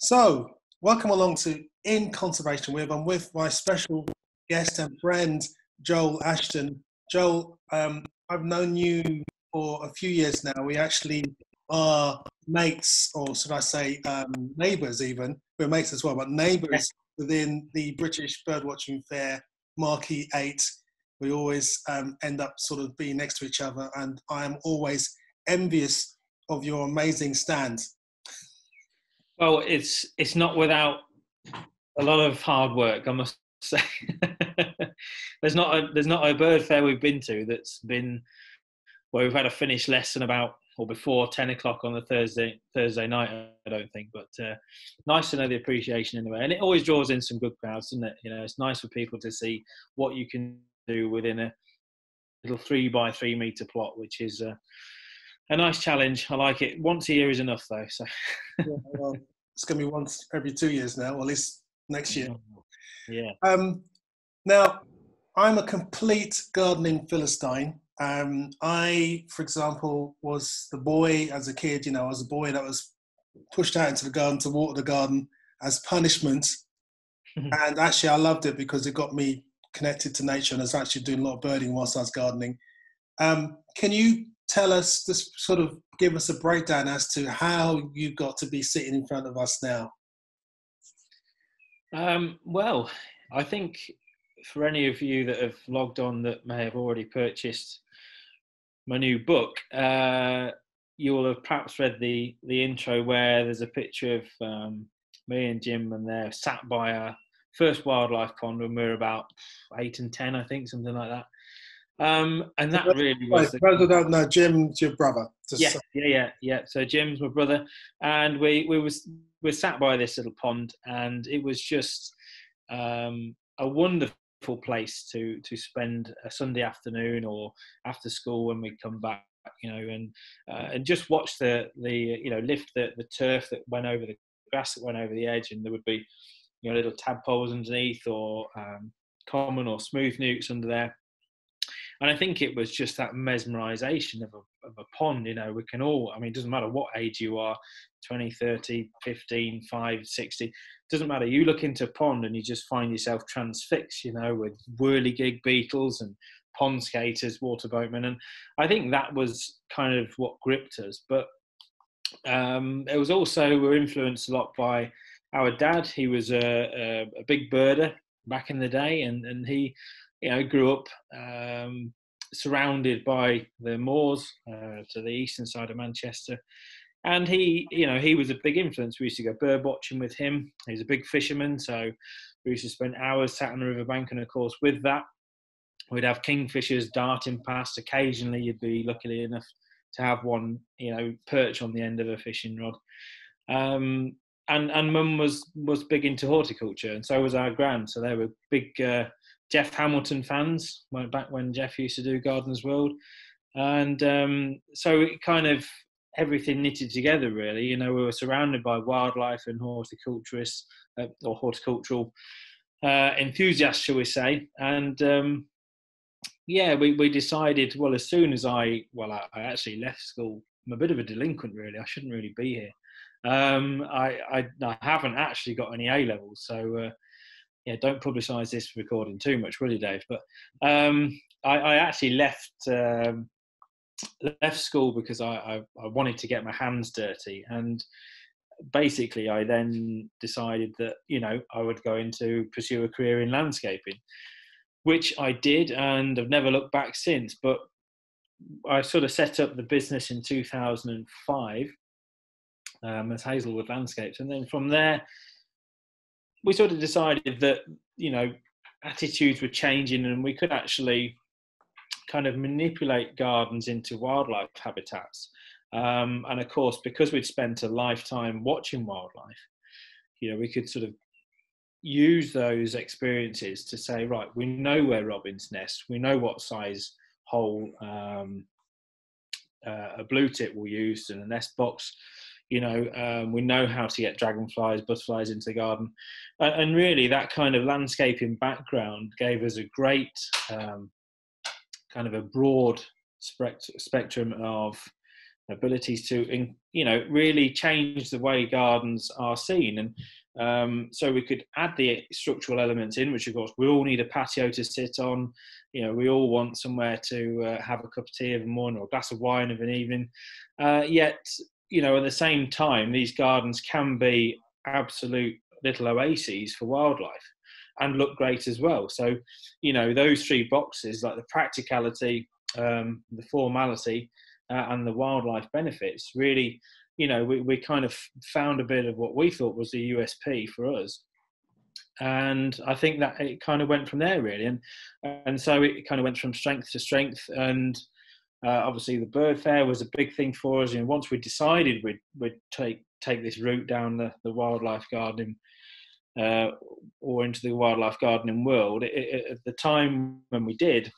So, welcome along to In Conservation With. I'm with my special guest and friend, Joel Ashton. Joel, um, I've known you for a few years now. We actually are mates, or should I say um, neighbours even. We're mates as well, but neighbours within the British Birdwatching Fair Marquee 8. We always um, end up sort of being next to each other, and I am always envious of your amazing stand. Well, it's it's not without a lot of hard work, I must say. there's not a there's not a bird fair we've been to that's been where we've had a finish lesson about or before ten o'clock on the Thursday Thursday night. I don't think, but uh, nice to know the appreciation anyway, and it always draws in some good crowds, doesn't it? You know, it's nice for people to see what you can do within a little three by three meter plot, which is. Uh, a nice challenge. I like it. Once a year is enough, though. So yeah, well, it's going to be once every two years now, or at least next year. Yeah. Um, now, I'm a complete gardening philistine. Um, I, for example, was the boy as a kid. You know, I was a boy that was pushed out into the garden to water the garden as punishment. and actually, I loved it because it got me connected to nature, and I was actually doing a lot of birding whilst I was gardening. Um, can you tell us, just sort of give us a breakdown as to how you got to be sitting in front of us now? Um, well, I think for any of you that have logged on that may have already purchased my new book, uh, you will have perhaps read the the intro where there's a picture of um, me and Jim, and they're sat by a first wildlife pond when we were about eight and ten, I think, something like that. Um, and that really was. the... those don't know, Jim's your brother. Yeah, yeah, yeah, yeah. So Jim's my brother, and we we was we sat by this little pond, and it was just um, a wonderful place to to spend a Sunday afternoon or after school when we come back you know, and uh, and just watch the the you know lift the the turf that went over the grass that went over the edge, and there would be you know little tadpoles underneath or um, common or smooth newts under there, and I think it was just that mesmerization of a, of a pond. You know, we can all, I mean, it doesn't matter what age you are 20, 30, 15, 5, 60, doesn't matter. You look into a pond and you just find yourself transfixed, you know, with whirligig beetles and pond skaters, water boatmen. And I think that was kind of what gripped us. But um, it was also, we were influenced a lot by our dad. He was a, a, a big birder back in the day and, and he you know, grew up um, surrounded by the moors uh, to the eastern side of Manchester. And he, you know, he was a big influence. We used to go bird watching with him. He was a big fisherman, so we used to spend hours sat on the riverbank. And of course, with that, we'd have kingfishers darting past. Occasionally, you'd be lucky enough to have one, you know, perch on the end of a fishing rod. Um, and and mum was was big into horticulture, and so was our grand. So they were big uh, Geoff Hamilton fans went back when Geoff used to do Gardeners World, and um, so it kind of everything knitted together really. You know, we were surrounded by wildlife and horticulturists uh, or horticultural uh, enthusiasts, shall we say, and um, yeah, we, we decided. Well, as soon as I well, I, I, actually left school. I'm a bit of a delinquent, really. I shouldn't really be here. Um, I, I, I haven't actually got any A levels, so uh, yeah, don't publicise this recording too much, will you, Dave? But um, I, I, actually left um, left school because I, I, I, wanted to get my hands dirty, and basically, I then decided that you know I would go into pursue a career in landscaping, which I did, and I've never looked back since. But I sort of set up the business in 2005 um, as Hazelwood Landscapes, and then from there we sort of decided that you know attitudes were changing and we could actually kind of manipulate gardens into wildlife habitats. Um, and of course, because we'd spent a lifetime watching wildlife, you know, we could sort of use those experiences to say, right, we know where robins nest, we know what size hole um, uh, a blue tit will use in a nest box, you know um, we know how to get dragonflies butterflies into the garden uh, and really that kind of landscaping background gave us a great um, kind of a broad spectrum of abilities to, you know, really change the way gardens are seen. And um, so we could add the structural elements in, which of course we all need a patio to sit on. You know, we all want somewhere to uh, have a cup of tea of a morning or a glass of wine of an evening. Uh, yet, you know, at the same time, these gardens can be absolute little oases for wildlife and look great as well. So, you know, those three boxes, like the practicality, um, the formality, uh, and the wildlife benefits, really you know, we, we kind of found a bit of what we thought was the USP for us. And I think that it kind of went from there really. And, and so it kind of went from strength to strength. And uh, obviously the bird fair was a big thing for us. And once we decided we'd, we'd take, take this route down the, the wildlife gardening uh, or into the wildlife gardening world, it, it, at the time when we did,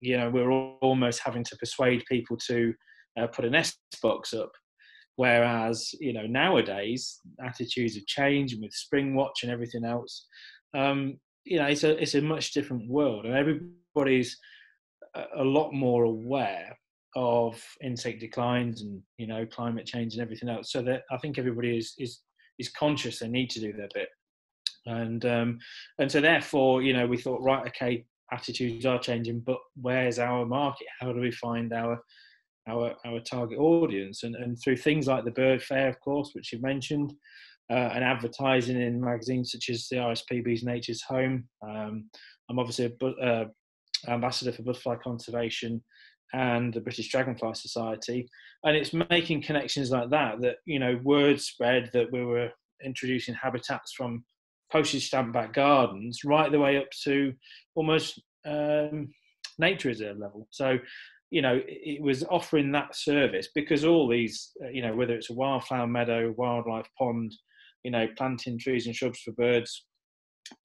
you know, we were almost having to persuade people to uh, put a nest box up Whereas, you know, nowadays attitudes have changed with Springwatch and everything else. Um, you know, it's a it's a much different world, and everybody's a lot more aware of insect declines and you know climate change and everything else. So that I think everybody is is is conscious they need to do their bit, and um, and so therefore, you know, we thought right, okay, attitudes are changing, but where's our market? How do we find our our our target audience, and and through things like the Bird Fair, of course, which you mentioned, uh, and advertising in magazines such as the RSPB's Nature's Home. Um, I'm obviously a uh, ambassador for butterfly conservation and the British Dragonfly Society, and it's making connections like that that you know word spread that we were introducing habitats from postage stamp back gardens right the way up to almost um, nature reserve level. So you know, it was offering that service because all these, uh, you know, whether it's a wildflower meadow, wildlife pond, you know, planting trees and shrubs for birds,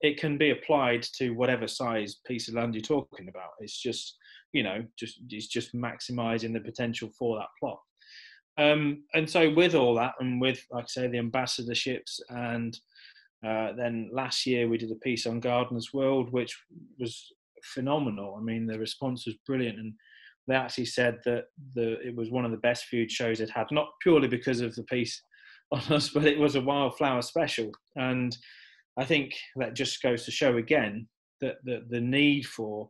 it can be applied to whatever size piece of land you're talking about. It's just, you know, just it's just maximising the potential for that plot. Um, and so with all that, and with like I say, the ambassadorships, and uh, then last year we did a piece on Gardeners World, which was phenomenal. I mean, the response was brilliant, and they actually said that the it was one of the best food shows they'd had, not purely because of the piece on us, but it was a wildflower special. And I think that just goes to show again that the, the need for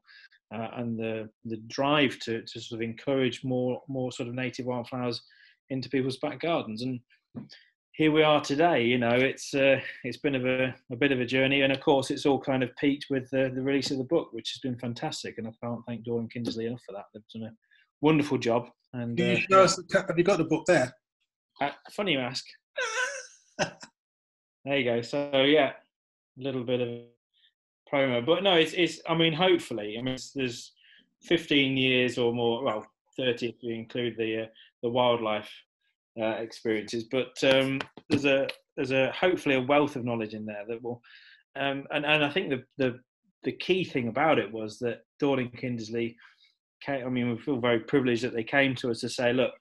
uh, and the the drive to, to sort of encourage more more sort of native wildflowers into people's back gardens. And here we are today. You know, it's uh, it's been of a, a bit of a journey, and of course, it's all kind of peaked with the, the release of the book, which has been fantastic. And I can't thank and Kindersley enough for that. They've done a wonderful job. And uh, you have you got the book there? Uh, funny you ask. there you go. So yeah, a little bit of promo, but no, it's it's. I mean, hopefully, I mean, there's 15 years or more. Well, 30 if you include the uh, the wildlife uh, experiences. But um, there's a there's a hopefully a wealth of knowledge in there that will, um, and and I think the the the key thing about it was that and Kindersley. Came, I mean, we feel very privileged that they came to us to say, look,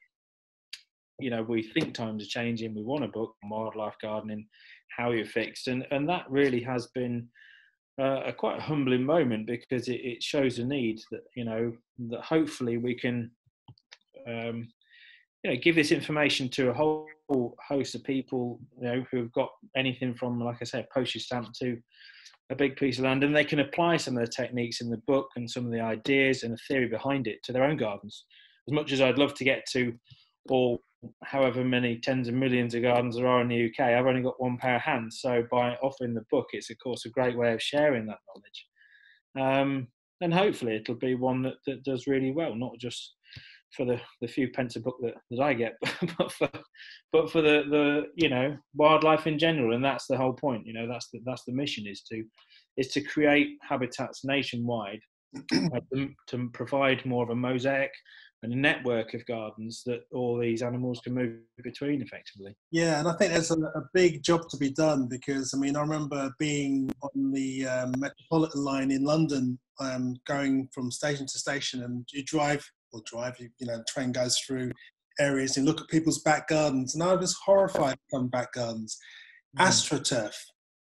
you know, we think times are changing. We want a book on wildlife gardening, how you're fixed, and and that really has been uh, a quite humbling moment because it, it, shows a need that you know that hopefully we can um, you know give this information to a whole host of people you know who've got anything from like i said postage stamp to a big piece of land and they can apply some of the techniques in the book and some of the ideas and the theory behind it to their own gardens. As much as i'd love to get to all however many tens of millions of gardens there are in the uk i've only got one pair of hands so by offering the book it's of course a great way of sharing that knowledge um, and hopefully it'll be one that, that does really well not just for the, the few pence a book that, that I get, but for but for the, the you know wildlife in general, and that's the whole point. You know, that's the that's the mission is to is to create habitats nationwide uh, to, to provide more of a mosaic and a network of gardens that all these animals can move between effectively. Yeah, and I think there's a, a big job to be done because I mean I remember being on the um, Metropolitan line in London, um, going from station to station, and you drive or drive, you, you know, the train goes through areas and look at people's back gardens. And I was horrified from back gardens. Mm. AstroTurf,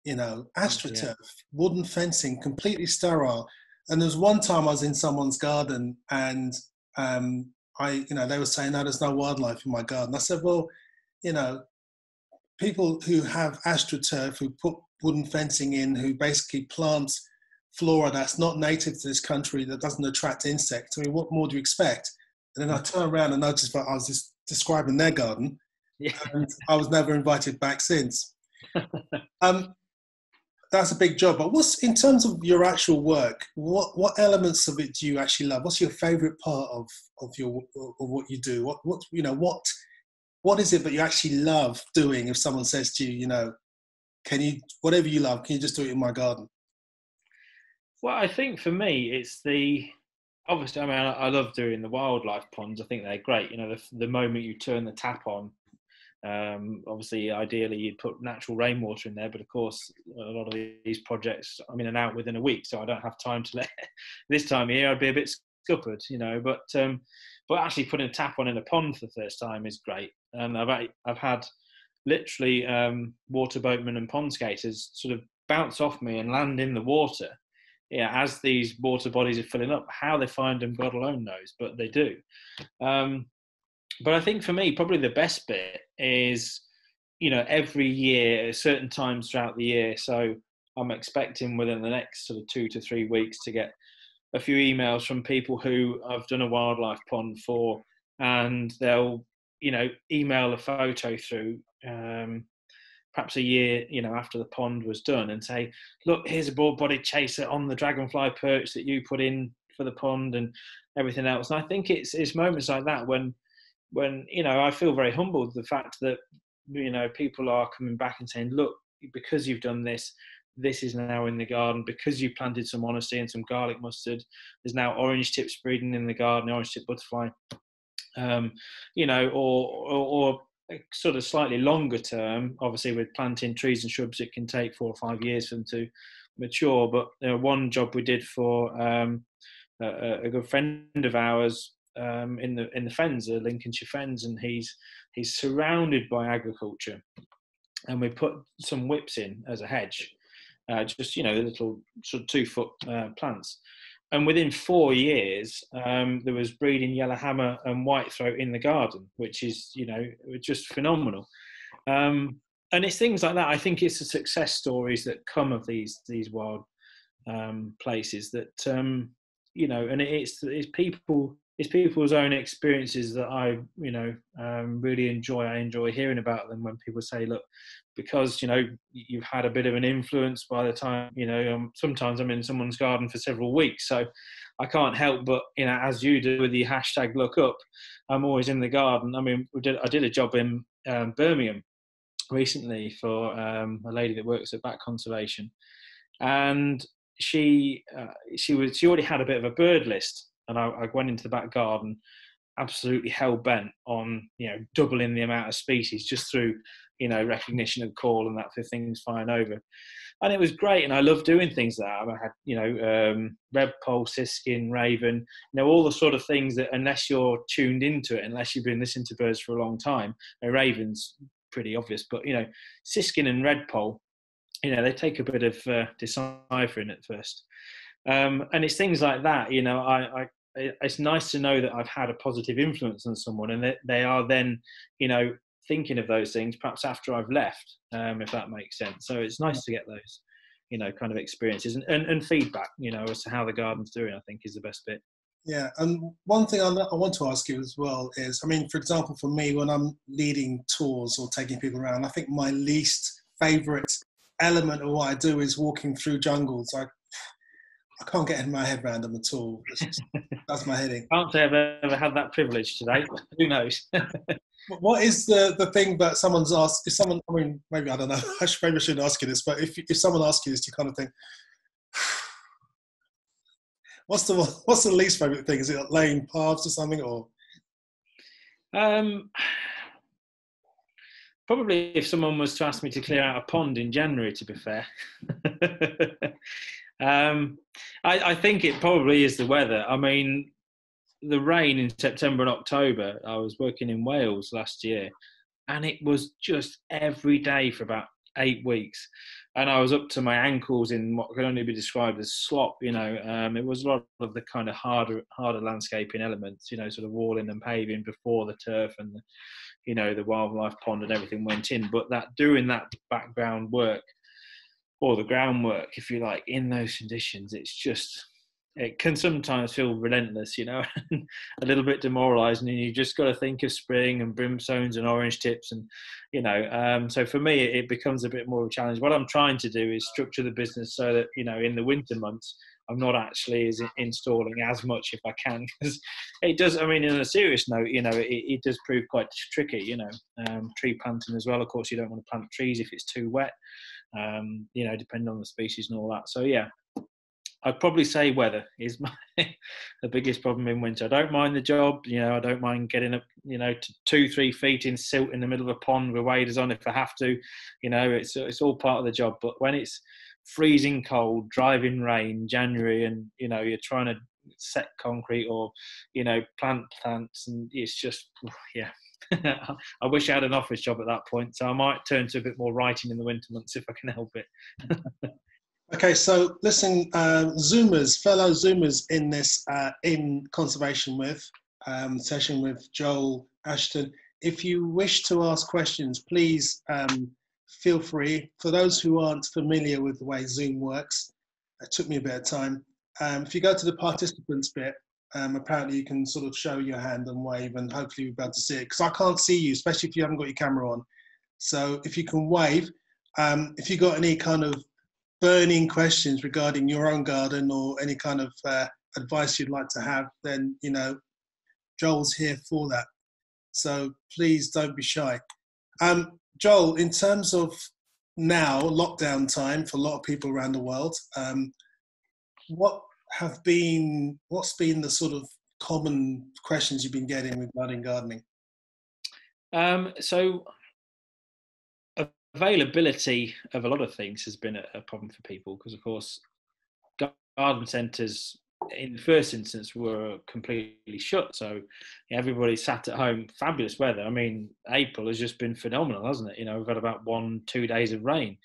you know, AstroTurf, yeah. wooden fencing, completely sterile. And there was one time I was in someone's garden and um, I, you know, they were saying, no, there's no wildlife in my garden. I said, well, you know, people who have astroturf, who put wooden fencing in, who basically plant flora that's not native to this country, that doesn't attract insects. I mean, what more do you expect? And then I turn around and notice that I was just describing their garden, yeah. and I was never invited back since. um, that's a big job. But what's in terms of your actual work? What what elements of it do you actually love? What's your favorite part of of your of what you do? What what you know what what is it that you actually love doing? If someone says to you, you know, can you whatever you love, can you just do it in my garden? Well, I think for me, it's the obviously. I mean, I, I love doing the wildlife ponds. I think they're great. You know, the, the moment you turn the tap on, um, obviously, ideally, you'd put natural rainwater in there, but of course, a lot of these projects I'm in and out within a week, so I don't have time to let. this time of year, I'd be a bit scuppered, you know. But um, but actually, putting a tap on in a pond for the first time is great, and I've I've had literally um, water boatmen and pond skaters sort of bounce off me and land in the water. Yeah, as these water bodies are filling up, how they find them, God alone knows, but they do. Um, but I think for me, probably the best bit is, you know, every year, certain times throughout the year. So I'm expecting within the next sort of two to three weeks to get a few emails from people who I've done a wildlife pond for, and they'll, you know, email a photo through. Um, perhaps a year, you know, after the pond was done, and say, "Look, here's a broad-bodied chaser on the dragonfly perch that you put in for the pond, and everything else." And I think it's it's moments like that when when you know I feel very humbled the fact that you know people are coming back and saying, look, because you've done this, this is now in the garden because you planted some honesty and some garlic mustard. There's now orange tips breeding in the garden, orange tip butterfly. Um, you know, or, or, or sort of slightly longer term. Obviously, with planting trees and shrubs, it can take four or five years for them to mature. But you know, one job we did for um, a, a, good friend of ours um, in the in the fens, the Lincolnshire fens, and he's he's surrounded by agriculture. And we put some whips in as a hedge, uh, just you know little sort of two foot uh, plants. And within four years, um, there was breeding yellowhammer and whitethroat in the garden, which is you know just phenomenal. Um, and it's things like that. I think it's the success stories that come of these these wild um, places that um, you know, and it's it's people it's people's own experiences that I, you know, um, really enjoy. I enjoy hearing about them when people say, "Look, because you know you've had a bit of an influence by the time you know." Um, sometimes I'm in someone's garden for several weeks, so I can't help but, you know, as you do with the hashtag Look Up, I'm always in the garden. I mean, did, I did a job in um, Birmingham recently for um, a lady that works at Bat Conservation, and she uh, she was she already had a bit of a bird list and I, I went into the back garden absolutely hell bent on you know doubling the amount of species just through you know recognition of call and that for things flying over. And it was great and i love doing things like that. I had you know um, redpoll siskin raven you know all the sort of things that unless you're tuned into it unless you've been listening to birds for a long time a raven's pretty obvious but you know siskin and redpoll you know they take a bit of uh, deciphering at first. Um, and it's things like that you know I, I it's nice to know that I've had a positive influence on someone, and that they are then, you know, thinking of those things perhaps after I've left, um, if that makes sense. So it's nice to get those, you know, kind of experiences and, and, and feedback, you know, as to how the garden's doing. I think is the best bit. Yeah, and one thing I want to ask you as well is, I mean, for example, for me, when I'm leading tours or taking people around, I think my least favourite element of what I do is walking through jungles. I I can't get in my head around them at all. Just, that's my heading. Can't say I've ever had that privilege today. Who knows? what is the, the thing that someone's asked? If someone, I mean, maybe I don't know. I should, maybe I shouldn't ask you this, but if if someone asks you this, you kind of think, what's the what's the least favorite thing? Is it laying paths or something, or? Um, probably if someone was to ask me to clear out a pond in January. To be fair. Um, I, I, think it probably is the weather. I mean, the rain in September and October. I was working in Wales last year, and it was just every day for about eight weeks, and I was up to my ankles in what can only be described as slop. You know, um, it was a lot of the kind of harder harder landscaping elements. You know, sort of walling and paving before the turf and the, you know the wildlife pond and everything went in. But that doing that background work or the groundwork, if you like, in those conditions, it's just it can sometimes feel relentless, you know, a little bit demoralising, and you just got to think of spring and brimstones and orange tips, and you know. Um, so for me, it becomes a bit more of a challenge. What I'm trying to do is structure the business so that you know, in the winter months, I'm not actually as installing as much if I can, because it does. I mean, in a serious note, you know, it, it does prove quite tricky. You know, um, tree planting as well. Of course, you don't want to plant trees if it's too wet. Um, you know, depending on the species and all that. So yeah, I'd probably say weather is my the biggest problem in winter. I don't mind the job, you know. I don't mind getting up, you know, to two, three feet in silt in the middle of a pond with waders on if I have to. You know, it's it's all part of the job. But when it's freezing cold, driving rain, January, and you know you're trying to set concrete or you know plant plants, and it's just yeah. I wish I had an office job at that point, so I might turn to a bit more writing in the winter months if I can help it. Okay, so listen, uh, Zoomers, fellow Zoomers in this uh, in conservation with um, session with Joel Ashton. If you wish to ask questions, please um, feel free. For those who aren't familiar with the way Zoom works, it took me a bit of time. Um, if you go to the participants bit, um, apparently you can sort of show your hand and wave, and hopefully we'll be able to see it because I can't see you, especially if you haven't got your camera on. So if you can wave, um, if you've got any kind of burning questions regarding your own garden or any kind of uh, advice you'd like to have, then you know Joel's here for that. So please don't be shy. Um, Joel, in terms of now lockdown time for a lot of people around the world, um, what have been what's been the sort of common questions you've been getting regarding gardening? Um, so availability of a lot of things has been a, problem for people because, of course, garden centres in the first instance were completely shut. So everybody sat at home. Fabulous weather. I mean, April has just been phenomenal, hasn't it? You know, we've had about one, two days of rain,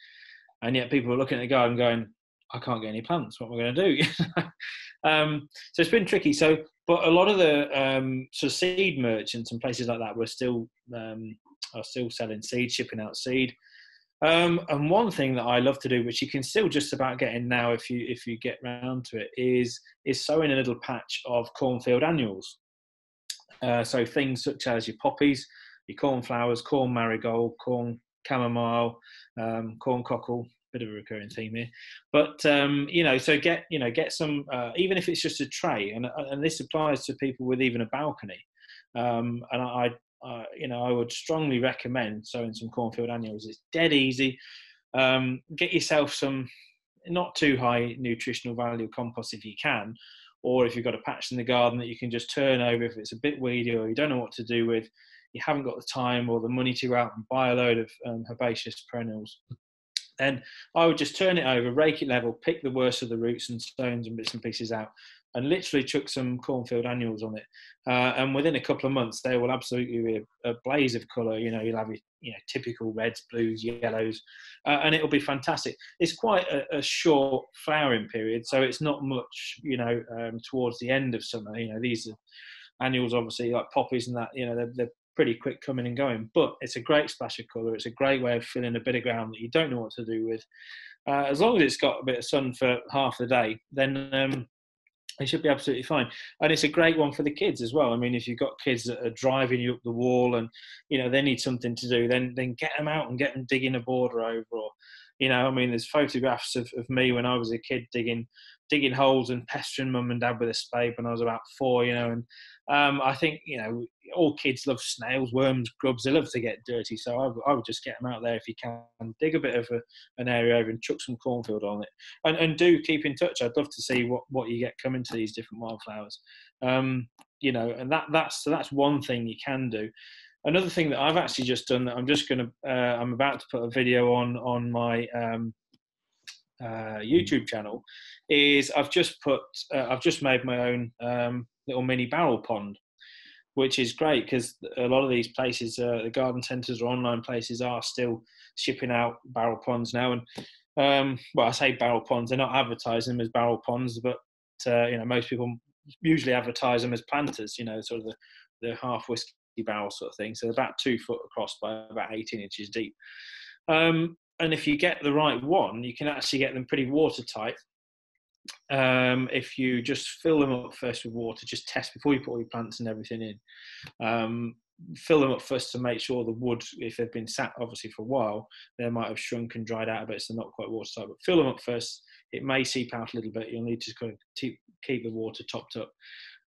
and yet people are looking at the garden going, "I can't get any plants. What am I going to do?" um, so it's been tricky. So, but a lot of the um, seed merchants and places like that were still um, are still selling seed, shipping out seed. Um, and one thing that I love to do, which you can still just about get in now if you if you get round to it, is is sowing a little patch of cornfield annuals. Uh, so things such as your poppies, your cornflowers, corn marigold, corn chamomile, um, corn cockle. Bit of a recurring theme here, but um, you know, so get you know get some uh, even if it's just a tray, and and this applies to people with even a balcony. Um, and I, uh, you know, I would strongly recommend sowing some cornfield annuals. It's dead easy. Um, get yourself some not too high nutritional value compost if you can, or if you've got a patch in the garden that you can just turn over if it's a bit weedy or you don't know what to do with, you haven't got the time or the money to go out and buy a load of um, herbaceous perennials. Then I would just turn it over, rake it level, pick the worst of the roots and stones and bits and pieces out, and literally chuck some cornfield annuals on it. Uh, and within a couple of months, they will absolutely be a, a blaze of colour. You know, you'll have your you know, typical reds, blues, yellows, uh, and it'll be fantastic. It's quite a, a, short flowering period, so it's not much, you know, um, towards the end of summer. You know, these are annuals, obviously, like poppies and that, you know, they're, they're pretty quick coming and going, but it's a great splash of colour. It's a great way of filling a bit of ground that you don't know what to do with. Uh, as long as it's got a bit of sun for half the day, then um, it should be absolutely fine. And it's a great one for the kids as well. I mean, if you've got kids that are driving you up the wall and, you know, they need something to do, then then get them out and get them digging a border over or, you know, I mean, there's photographs of, of me when I was a kid digging digging holes and pestering mum and dad with a spade when I was about four, you know, and um, I think, you know, all kids love snails, worms, grubs. They love to get dirty. So I, I would just get them out there if you can. Dig a bit of a, an area over and chuck some cornfield on it. And, and do keep in touch. I'd love to see what, what you get coming to these different wildflowers. Um, you know, and that, that's, so that's one thing you can do. Another thing that I've actually just done that I'm just going to, uh, I'm about to put a video on, on my, um, uh, YouTube channel is I've just put uh, I've just made my own um, little mini barrel pond. which is great because a lot of these places, uh, the garden centres or online places, are still shipping out barrel ponds now. And um, well, I say barrel ponds; they're not advertising them as barrel ponds, but uh, you know, most people usually advertise them as planters. You know, sort of the, the half whiskey barrel sort of thing. So they're about two foot across by about 18 inches deep. Um, and if you get the right one, you can actually get them pretty watertight um, if you just fill them up first with water, just test before you put all your plants and everything in. Um, fill them up first to make sure the wood, if they've been sat obviously for a while, they might have shrunk and dried out a bit, so not quite watertight. But fill them up first. It may seep out a little bit. You'll need to kind of keep, keep the water topped up.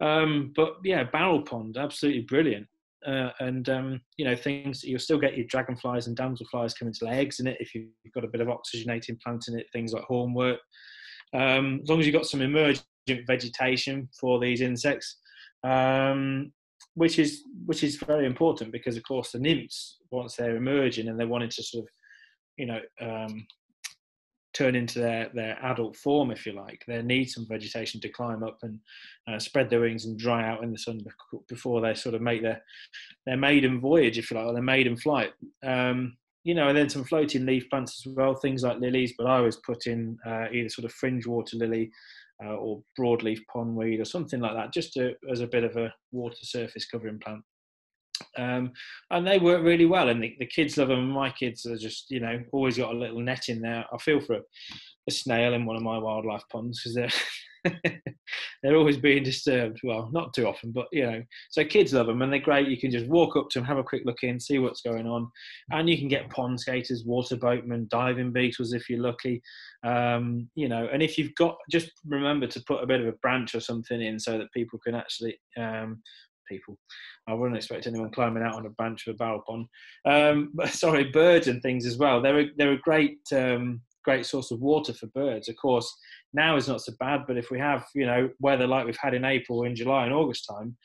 Um, but yeah, barrel pond, absolutely brilliant. Uh, and um, you know things you'll still get your dragonflies and damselflies coming to lay eggs in it if you've got a bit of oxygenating plant in it. Things like hornwort, um, as long as you've got some emergent vegetation for these insects, um, which is which is very important because of course the nymphs once they're emerging and they're wanting to sort of you know um, turn into their their adult form if you like they need some vegetation to climb up and uh, spread their wings and dry out in the sun before they sort of make their their maiden voyage if you like or their maiden flight. Um, you know, and then some floating leaf plants as well, things like lilies. But I always put in uh, either sort of fringe water lily uh, or broadleaf pondweed or something like that, just to, as a bit of a water surface covering plant. Um, and they work really well, and the, the, kids love them. My kids are just, you know, always got a little net in there. I feel for a, a snail in one of my wildlife ponds because they're they're always being disturbed. Well, not too often, but you know. So kids love them, and they're great. You can just walk up to them, have a quick look in, see what's going on, and you can get pond skaters, water boatmen, diving beetles if you're lucky. Um, you know, and if you've got, just remember to put a bit of a branch or something in so that people can actually. Um, people. I wouldn't expect anyone climbing out on a branch of a barrel pond. Um, sorry, birds and things as well. They're a, they're a great um, great source of water for birds. Of course, now is not so bad, but if we have, you know, weather like we've had in April, in July and August time,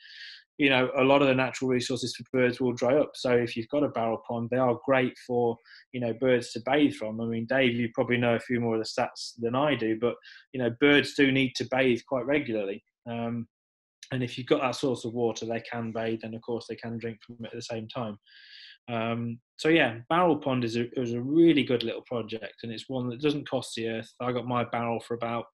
you know, a lot of the natural resources for birds will dry up. So if you've got a barrel pond, they are great for, you know, birds to bathe from. I mean, Dave, you probably know a few more of the stats than I do, but, you know, birds do need to bathe quite regularly. Um, and if you've got that source of water, they can bathe and, of course, they can drink from it at the same time. Um, so yeah, Barrel Pond is a, is a really good little project, and it's one that doesn't cost the earth. I got my barrel for about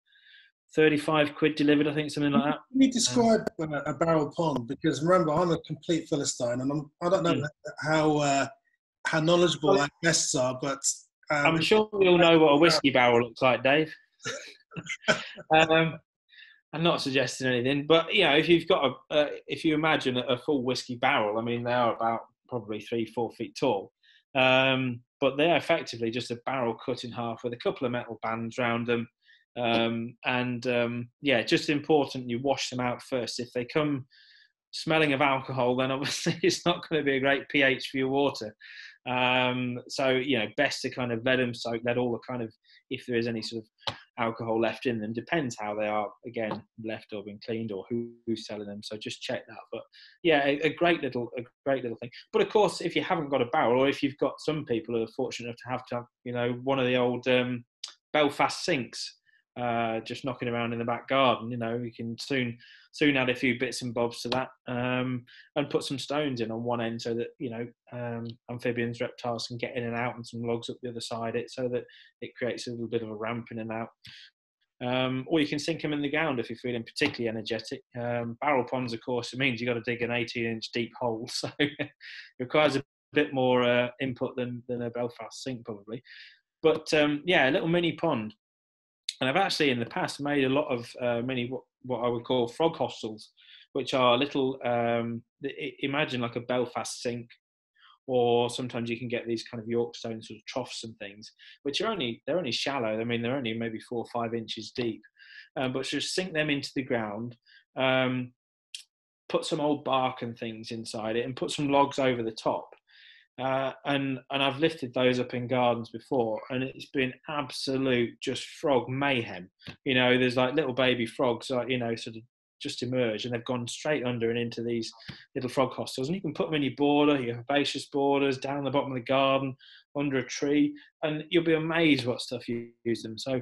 35 quid delivered, I think, something like that. Can you describe um, a barrel pond? Because remember, I'm a complete Philistine and I'm, I don't know mm. how, uh, how knowledgeable our guests are, but. Um, I'm sure we all know what a whiskey barrel looks like, Dave. um, I'm not suggesting anything, but you know, if you've got a, uh, if you imagine a full whiskey barrel, I mean, they are about probably three, four feet tall. Um, but they're effectively just a barrel cut in half with a couple of metal bands around them. Um, and um, yeah, just important you wash them out first. If they come smelling of alcohol, then obviously it's not going to be a great pH for your water. Um, so you know, best to kind of let them soak, let all the kind of if there is any sort of alcohol left in them. Depends how they are again left or been cleaned or who, who's selling them. So just check that. But yeah, a, a, great little a great little thing. But of course, if you haven't got a barrel, or if you've got some people who are fortunate enough to have to have you know one of the old um, Belfast sinks. Uh, just knocking around in the back garden, you know, you can soon soon add a few bits and bobs to that, um, and put some stones in on one end so that you know um, amphibians, reptiles can get in and out, and some logs up the other side it, so that it creates a little bit of a ramp in and out. Um, or you can sink them in the ground if you're feeling particularly energetic. Um, barrel ponds, of course, it means you've got to dig an 18 inch deep hole, so it requires a bit more uh, input than, than a Belfast sink, probably. But um, yeah, a little mini pond. And I've actually in the past made a lot of uh, mini what, what I would call frog hostels, which are little, um, imagine like a Belfast sink or sometimes you can get these kind of Yorkstone sort of troughs and things, which are only they're only shallow. I mean, they're only maybe four or five inches deep, um, but just sink them into the ground, um, put some old bark and things inside it, and put some logs over the top. Uh, and and I've lifted those up in gardens before, and it's been absolute just frog mayhem. You know, there's like little baby frogs, like you know, sort of just emerge, and they've gone straight under and into these little frog hostels. And you can put them in your border, your herbaceous borders, down the bottom of the garden, under a tree, and you'll be amazed what stuff you use them. So,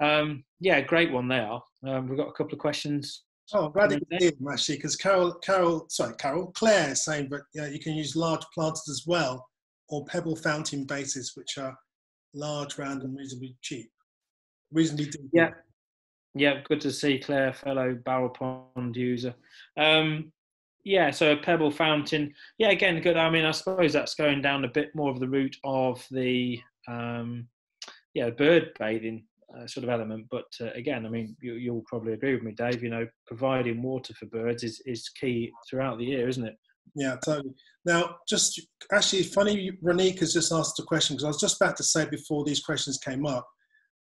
um, yeah, great one there. Um, we've got a couple of questions Oh, I'm glad you can hear them actually, because Carol, Carol, sorry, Carol, Claire is saying, but yeah, you can use large planters as well, or pebble fountain bases, which are large, round, and reasonably cheap, reasonably deep. Yeah, yeah, good to see Claire, fellow barrel pond user. Um, yeah, so a pebble fountain. Yeah, again, good. I mean, I suppose that's going down a bit more of the route of the um, yeah bird bathing uh, sort of element. But uh, again, I mean, you, will probably agree with me, Dave. You know, providing water for birds is is key throughout the year, isn't it? Yeah, totally. Now, just actually, funny, Ronique has just asked a question because I was just about to say before these questions came up.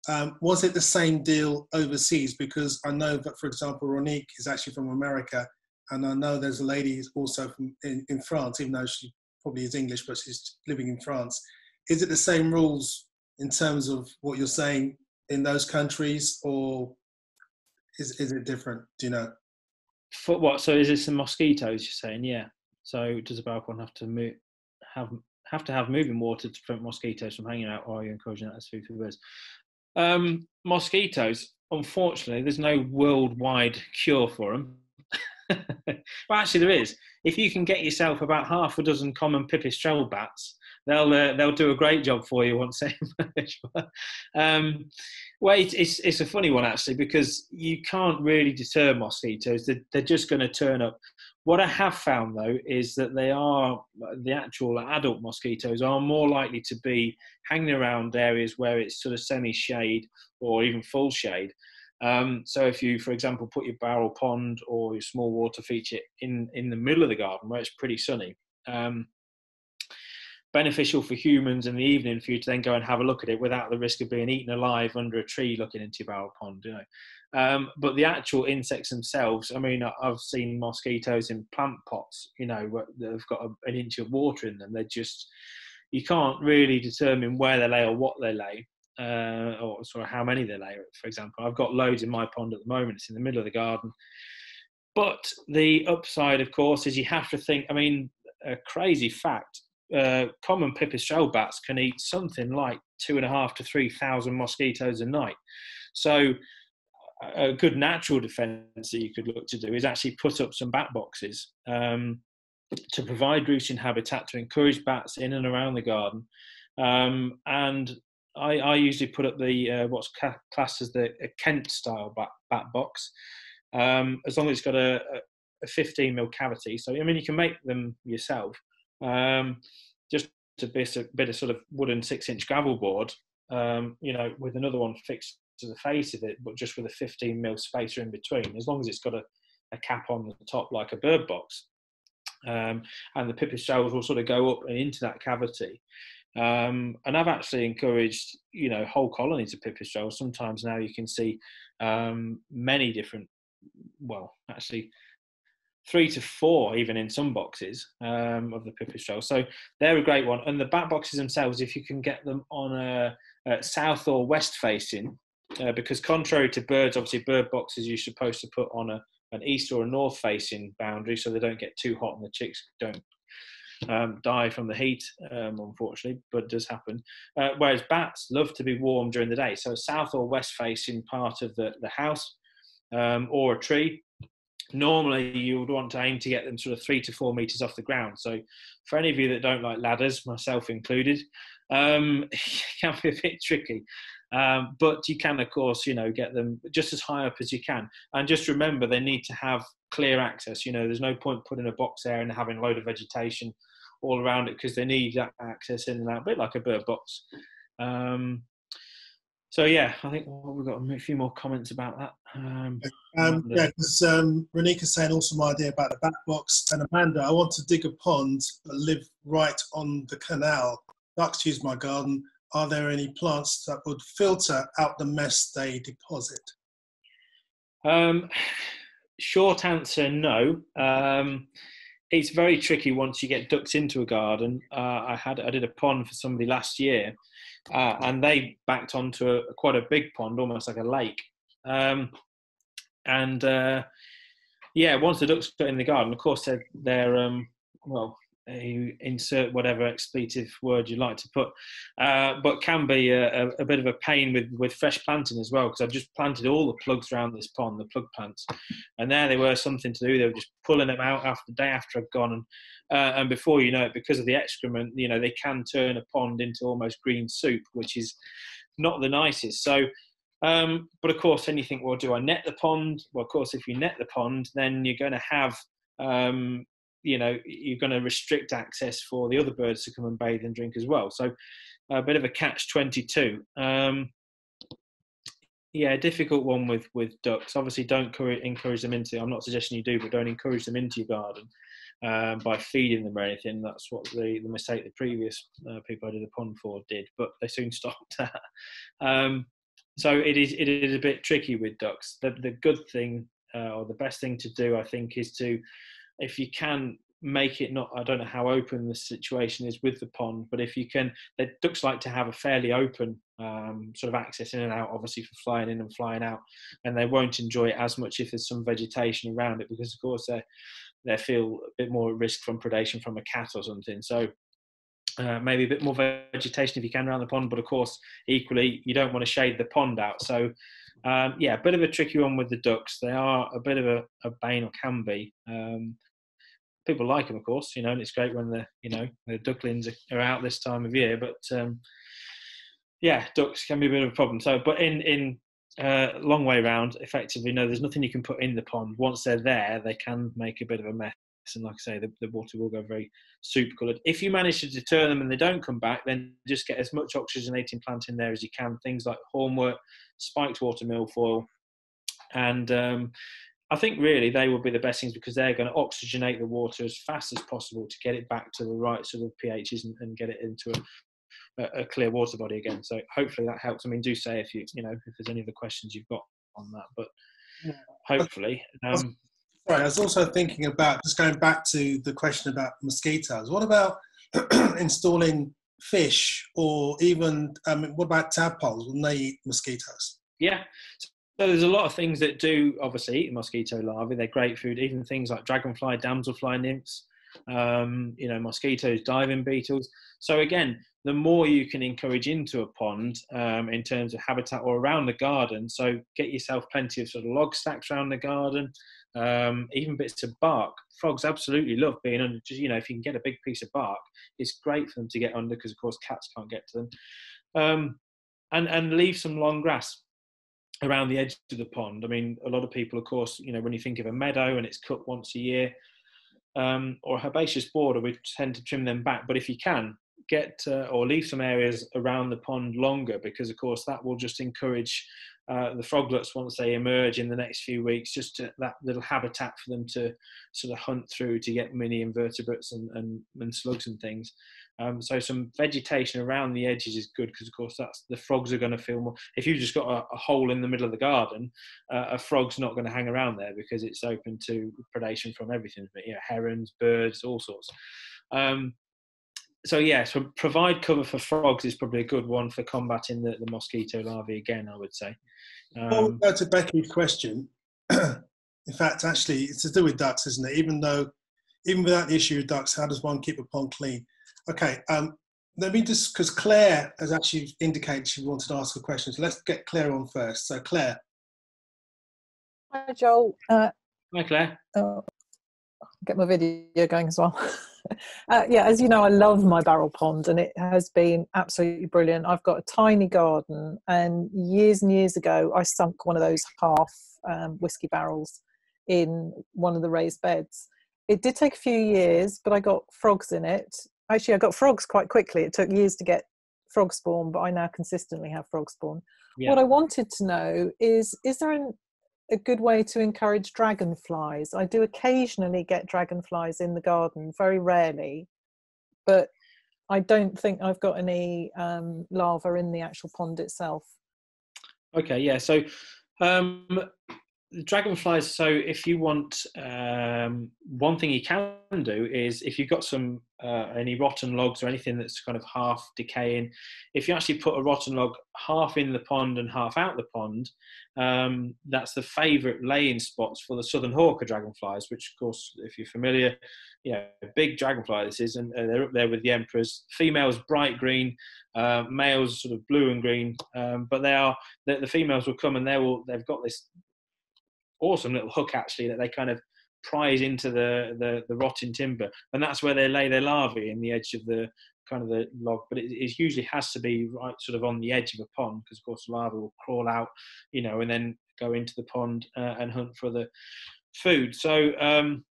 Um, was it the same deal overseas? Because I know that, for example, Ronique is actually from America, and I know there's a lady also from in, in France, even though she probably is English, but she's living in France. Is it the same rules in terms of what you're saying in those countries, or is is it different? Do you know? For what? So is it some mosquitoes? You're saying, yeah. So does a balcony have to move, have have to have moving water to prevent mosquitoes from hanging out, or are you encouraging that as food for birds? Um, mosquitoes. Unfortunately, there's no worldwide cure for them. well, actually, there is. If you can get yourself about half a dozen common pipistrelle bats, they'll uh, they'll do a great job for you once they emerge. um, well, it's, it's, a funny one actually because you can't really deter mosquitoes. They're, they're just going to turn up. What I have found though is that they are the actual adult mosquitoes are more likely to be hanging around areas where it's sort of semi shade or even full shade. Um, so if you, for example, put your barrel pond or your small water feature in in the middle of the garden where it's pretty sunny, um, beneficial for humans in the evening for you to then go and have a look at it without the risk of being eaten alive under a tree looking into your barrel pond, you know. Um, but the actual insects themselves, I mean, I've seen mosquitoes in plant pots, you know, that have got an inch of water in them. They're just, you can't really determine where they lay or what they lay. Uh, or sort of how many they lay, for example. I've got loads in my pond at the moment. It's in the middle of the garden. But the upside, of course, is you have to think. I mean, a crazy fact uh, common pipistrelle bats can eat something like two and a half to three thousand mosquitoes a night. So, a good natural defence that you could look to do is actually put up some bat boxes um, to provide roosting habitat to encourage bats in and around the garden. Um, and I, I, usually put up the uh, what's classed as the Kent style bat, bat box, um, as long as it's got a, a 15 mil cavity. So I mean, you can make them yourself, um, just a bit, a bit of sort of wooden six inch gravel board, um, you know, with another one fixed to the face of it, but just with a 15 mil spacer in between, as long as it's got a, a cap on the top like a bird box. Um, and the pipistrelles will sort of go up and into that cavity. Um, and I've actually encouraged, you know, whole colonies of pipistrelles. Sometimes now you can see um, many different, well, actually three to four, even in some boxes um, of the pipistrelle. So they're a great one. And the bat boxes themselves, if you can get them on a, a south or west facing, uh, because contrary to birds, obviously bird boxes you're supposed to put on a, an east or a north facing boundary so they don't get too hot and the chicks don't um, die from the heat, um, unfortunately, but does happen. Uh, whereas bats love to be warm during the day. So south or west facing part of the, the house um, or a tree normally you would want to aim to get them sort of three to four meters off the ground. So, for any of you that don't like ladders, myself included, um, it can be a bit tricky. Um, but you can, of course, you know, get them just as high up as you can. And just remember, they need to have clear access. You know, there's no point putting a box there and having a load of vegetation all around it because they need that access in and out, a bit like a bird box. Um, so yeah, I think well, we've got a few more comments about that. Um, um, yeah, because um, Renika's saying also idea about the bat box, and Amanda, I want to dig a pond that live right on the canal. Ducks use my garden. Are there any plants that would filter out the mess they deposit? Um, short answer, no. Um, it's very tricky once you get ducks into a garden. Uh, I had I did a pond for somebody last year, uh, and they backed onto a, quite a big pond, almost like a lake. Um, and uh, yeah, once the ducks got in the garden, of course they're, they're um, well, you insert whatever expletive word you like to put, uh, but can be a, a, a, bit of a pain with, with fresh planting as well. Because I've just planted all the plugs around this pond, the plug plants, and there they were something to do. They were just pulling them out after day after I'd gone, and uh, and before you know it, because of the excrement, you know they can turn a pond into almost green soup, which is not the nicest. So. Um, but of course, then you think, well, do I net the pond? Well, of course, if you net the pond, then you're going to have um, you know you're going to restrict access for the other birds to come and bathe and drink as well. So a bit of a catch twenty two. Um, yeah, difficult one with with ducks. Obviously, don't encourage them into. I'm not suggesting you do, but don't encourage them into your garden um, by feeding them or anything. That's what the, the mistake the previous uh, people I did a pond for did, but they soon stopped that. um, so it is it is a bit tricky with ducks. The the good thing uh, or the best thing to do, I think, is to if you can make it not i don't know how open the situation is with the pond but if you can the ducks like to have a fairly open um, sort of access in and out obviously for flying in and flying out and they won't enjoy it as much if there's some vegetation around it because of course they they feel a bit more at risk from predation from a cat or something so uh, maybe a bit more vegetation if you can around the pond but of course equally you don't want to shade the pond out so um, yeah a bit of a tricky one with the ducks they are a bit of a, a bane or can be um, people like them, of course, you know, and it's great when the you know the ducklings are out this time of year. But um, yeah, ducks can be a bit of a problem. So, but in in uh, long way round, effectively, no, there's nothing you can put in the pond. Once they're there, they can make a bit of a mess. And like I say, the, the water will go very soup coloured. If you manage to deter them and they don't come back, then just get as much oxygenating plant in there as you can. Things like hornwort, spiked water milfoil, and um, I think really they will be the best things because they're going to oxygenate the water as fast as possible to get it back to the right sort of pHs and, and get it into a, a, clear water body again. So hopefully that helps. I mean, do say if you you know if there's any other questions you've got on that, but hopefully. Um, Sorry, I was also thinking about just going back to the question about mosquitoes. What about installing fish or even um, what about tadpoles when they eat mosquitoes? Yeah, so there's a lot of things that do obviously eat mosquito larvae. They're great food. Even things like dragonfly, damselfly nymphs, um, you know, mosquitoes, diving beetles. So again, the more you can encourage into a pond um, in terms of habitat or around the garden. So get yourself plenty of sort of log stacks around the garden, um, even bits of bark. Frogs absolutely love being under. Just you know, if you can get a big piece of bark, it's great for them to get under because of course cats can't get to them. Um, and and leave some long grass around the edge of the pond. I mean, a lot of people, of course, you know, when you think of a meadow and it's cut once a year, um, or a herbaceous border, we tend to trim them back. But if you can, get uh, or leave some areas around the pond longer because, of course, that will just encourage uh, the froglets once they emerge in the next few weeks, just to, that little habitat for them to sort of hunt through to get mini invertebrates and, and, and slugs and things. Um, so some vegetation around the edges is good because, of course, that's the frogs are going to feel more. If you've just got a, a hole in the middle of the garden, uh, a frog's not going to hang around there because it's open to predation from everything, but you know, herons, birds, all sorts. Um, so yeah, so provide cover for frogs is probably a good one for combating the, the mosquito larvae again. I would say. Um, well, go to Becky's question. in fact, actually, it's to do with ducks, isn't it? Even though, even without the issue of ducks, how does one keep a pond clean? Okay, um, let me just, because Claire has actually indicated she wanted to ask a question. So let's get Claire on first. So Claire. Hi, Joel. Uh, Hi, Claire. Oh, get my video going as well. uh, yeah, as you know, I love my barrel pond and it has been absolutely brilliant. I've got a tiny garden, and years and years ago, I sunk one of those half um, whiskey barrels in one of the raised beds. It did take a few years, but I got frogs in it actually, I got frogs quite quickly. It took years to get frog spawn, but I now consistently have frog spawn. Yeah. What I wanted to know is is there an, a good way to encourage dragonflies? I do occasionally get dragonflies in the garden, very rarely, but I don't think I've got any um, larvae in the actual pond itself. Okay, yeah. So um, dragonflies. So if you want, um, one thing you can do is if you've got some uh, any rotten logs or anything that's kind of half decaying, if you actually put a rotten log half in the pond and half out the pond, um, that's the favourite laying spots for the southern hawker dragonflies. Which, of course, if you're familiar, you know, big dragonfly this is, and they're up there with the emperors. Females bright green, uh, males sort of blue and green, um, but they are the, the females will come and they will they've got this awesome little hook actually that they kind of prise into the, the, the rotting timber, and that's where they lay their larvae in the edge of the kind of the log. But it, it usually has to be right sort of on the edge of a pond because of course larvae will crawl out, you know, and then go into the pond uh, and hunt for the food. So um,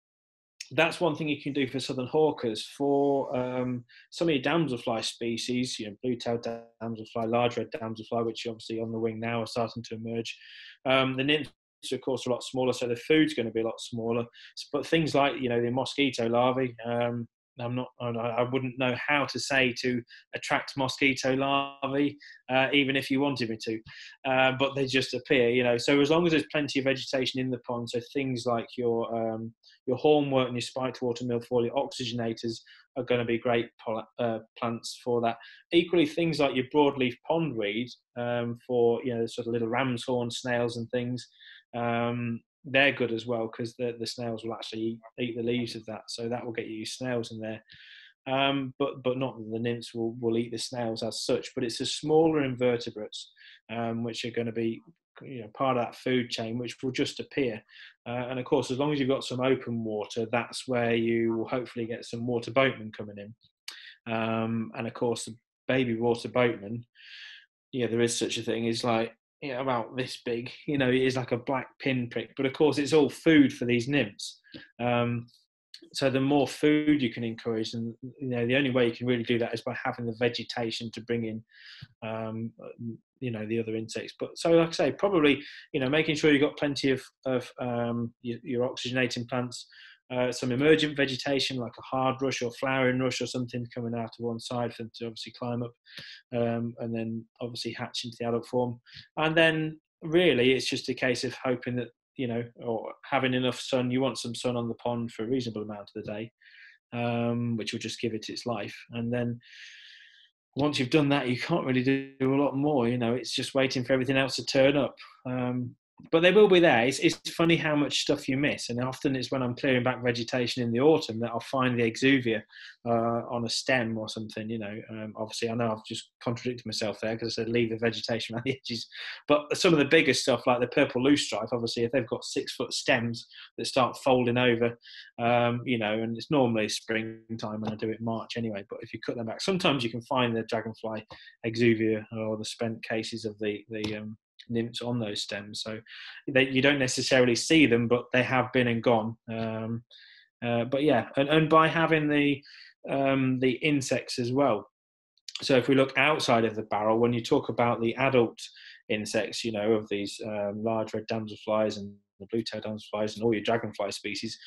that's one thing you can do for southern hawkers. For um, some of your damselfly species, you know, blue-tailed damselfly, large red damselfly, which obviously on the wing now are starting to emerge. Um, the nymphs of course a lot smaller, so the food's going to be a lot smaller. But things like you know the mosquito larvae, um, I'm not, I wouldn't know how to say to attract mosquito larvae, uh, even if you wanted me to, uh, but they just appear, you know. So as long as there's plenty of vegetation in the pond, so things like your um, your hornwort and your spiked water milfoil, your oxygenators are going to be great uh, plants for that. Equally, things like your broadleaf pondweed um, for you know sort of little ram's horn snails and things. Um, they're good as well because the, the snails will actually eat, the leaves of that. So that will get you snails in there. Um, but but not the nymphs will, will eat the snails as such. But it's the smaller invertebrates um, which are going to be you know part of that food chain which will just appear. Uh, and of course, as long as you've got some open water, that's where you will hopefully get some water boatmen coming in. Um, and of course, the baby water boatman, yeah, there is such a thing. Is like you know, about this big. You know, it is like a black pinprick. But of course, it's all food for these nymphs. Um, so the more food you can encourage, and you know, the only way you can really do that is by having the vegetation to bring in, um, you know, the other insects. But so, like I say, probably you know, making sure you've got plenty of of um, your, your oxygenating plants uh, some emergent vegetation like a hard rush or flowering rush or something coming out of one side for them to obviously climb up um, and then obviously hatch into the adult form. And then really it's just a case of hoping that, you know, or having enough sun. You want some sun on the pond for a reasonable amount of the day, um, which will just give it its life. And then once you've done that, you can't really do a lot more. You know, it's just waiting for everything else to turn up. Um, but they will be there. It's, it's funny how much stuff you miss, and often it's when I'm clearing back vegetation in the autumn that I'll find the exuvia uh, on a stem or something. You know, um, obviously I know I've just contradicted myself there because I said leave the vegetation around the edges. But some of the bigger stuff, like the purple loosestrife, obviously if they've got six foot stems that start folding over, um, you know, and it's normally springtime when I do it March anyway. But if you cut them back, sometimes you can find the dragonfly exuvia or the spent cases of the the um, nymphs on those stems. So they, you don't necessarily see them, but they have been and gone. Um, uh, but yeah, and, and by having the um, the insects as well. So if we look outside of the barrel, when you talk about the adult insects, you know, of these um, large red damselflies and the blue-tailed damselflies and all your dragonfly species,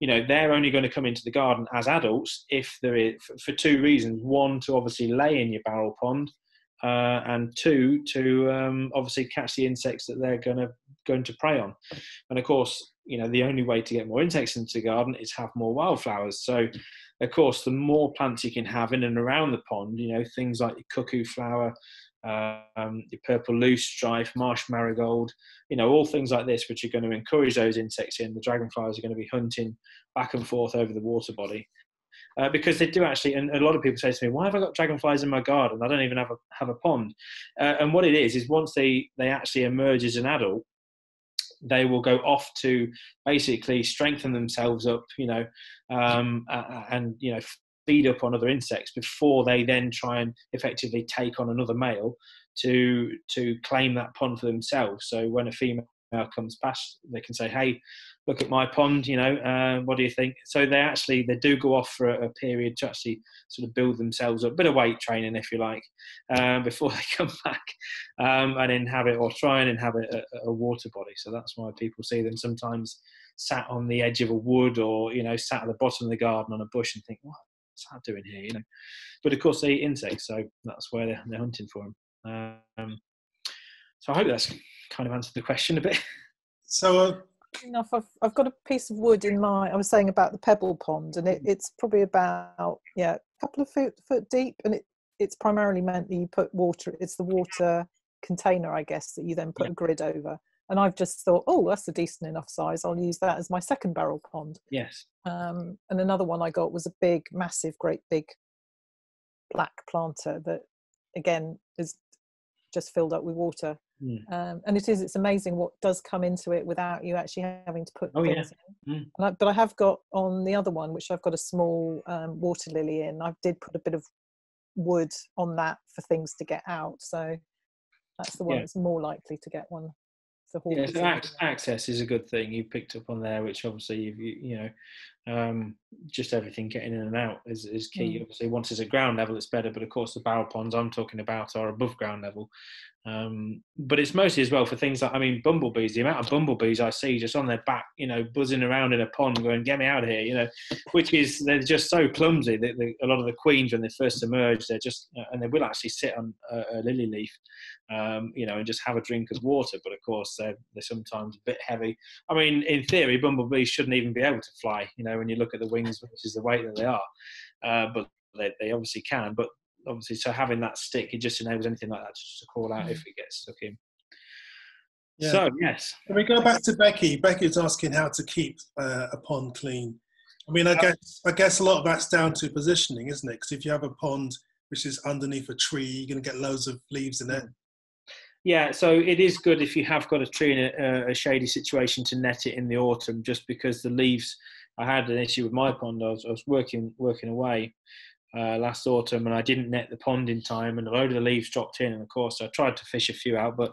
you know, they're only going to come into the garden as adults if there is for two reasons. One, to obviously lay in your barrel pond, uh, and two to um, obviously catch the insects that they're going to going to prey on. And of course, you know the only way to get more insects into the garden is have more wildflowers. So, of course, the more plants you can have in and around the pond, you know things like your cuckoo flower, um, your purple loosestrife, marsh marigold, you know all things like this, which are going to encourage those insects in. The dragonflies are going to be hunting back and forth over the water body uh, because they do actually. And a lot of people say to me, "Why have I got dragonflies in my garden? I don't even have a have a pond." Uh, and what it is is once they they actually emerge as an adult, they will go off to basically strengthen themselves up, you know, um, and you know feed up on other insects before they then try and effectively take on another male to to claim that pond for themselves. So when a female comes past, they can say, "Hey, look at my pond, you know, uh, what do you think? So they actually they do go off for a, a, period to actually sort of build themselves up, a bit of weight training, if you like, um, before they come back um, and inhabit or try and inhabit a, a, water body. So that's why people see them sometimes sat on the edge of a wood or you know sat at the bottom of the garden on a bush and think, what's that doing here? You know, but of course they eat insects, so that's where they're, they're hunting for them. Um, so I hope that's kind of answered the question a bit. So, uh, enough. I've I've got a piece of wood in my. I was saying about the pebble pond, and it, it's probably about yeah a couple of foot foot deep, and it it's primarily meant that you put water. It's the water container, I guess, that you then put Yeah. a grid over. And I've just thought, oh, that's a decent enough size. I'll use that as my second barrel pond. Yes. Um, and another one I got was a big, massive, great big black planter that, again, is just filled up with water. Mm. Um, and it is, it's amazing what does come into it without you actually having to put Oh, yeah. in. Mm. And I, but I have got on the other one, which I've got a small um, water lily in, I did put a bit of wood on that for things to get out. So that's the one Yeah. that's more likely to get one. Yeah, so ac- access is a good thing you picked up on there, which obviously you you, you know, um, just everything getting in and out is, is key. Mm. Obviously, once it's at ground level, it's better. But of course, the barrel ponds I'm talking about are above ground level. Um, but it's mostly as well for things like I mean, bumblebees. The amount of bumblebees I see just on their back, you know, buzzing around in a pond, going, "Get me out of here!" You know, which is they're just so clumsy. That a lot of the queens when they first emerge, they're just uh, and they will actually sit on a, a lily leaf, um, you know, and just have a drink of water. But of course, they're they're sometimes a bit heavy. I mean, in theory, bumblebees shouldn't even be able to fly. You know, when you look at the wings versus the weight that they are, uh, but they, they obviously can. But obviously, so having that stick, it just enables anything like that just to call out if mm. it gets stuck in. Yeah. So yes, Can we go back to Becky? Becky's asking how to keep uh, a pond clean. I mean, I uh, guess I guess a lot of that's down to positioning, isn't it? Because if you have a pond which is underneath a tree, you're going to get loads of leaves in it. Mm. Yeah, so it is good if you have got a tree in a, a shady situation to net it in the autumn, just because the leaves. I had an issue with my pond. I was, I was working working away uh, last autumn, and I didn't net the pond in time, and a load of the leaves dropped in. And of course, I tried to fish a few out, but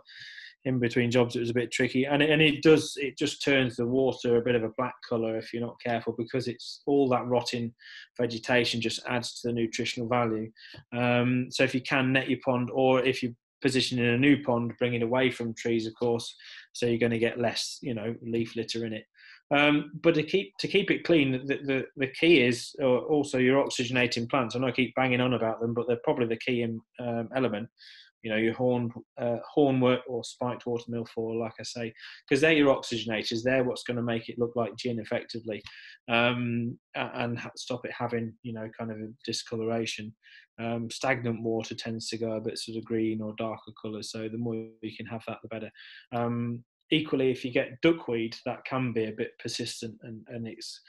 in between jobs, it was a bit tricky. And it, and it does it just turns the water a bit of a black color if you're not careful, because it's all that rotting vegetation just adds to the nutritional value. Um, so if you can net your pond, or if you position in a new pond, bring it away from trees, of course, so you're going to get less, you know, leaf litter in it. Um, but to keep to keep it clean, the the, the key is uh, also your oxygenating plants. I know I keep banging on about them, but they're probably the key in, um, element. You know, your horn uh, hornwort or spiked water milfoil, like I say, because they're your oxygenators. They're what's going to make it look like gin effectively, um, and stop it having you know kind of a discoloration. Um, stagnant water tends to go a bit sort of green or darker colours, so the more you can have that, the better. Equally, if you get duckweed, that can be a bit persistent, and, and it's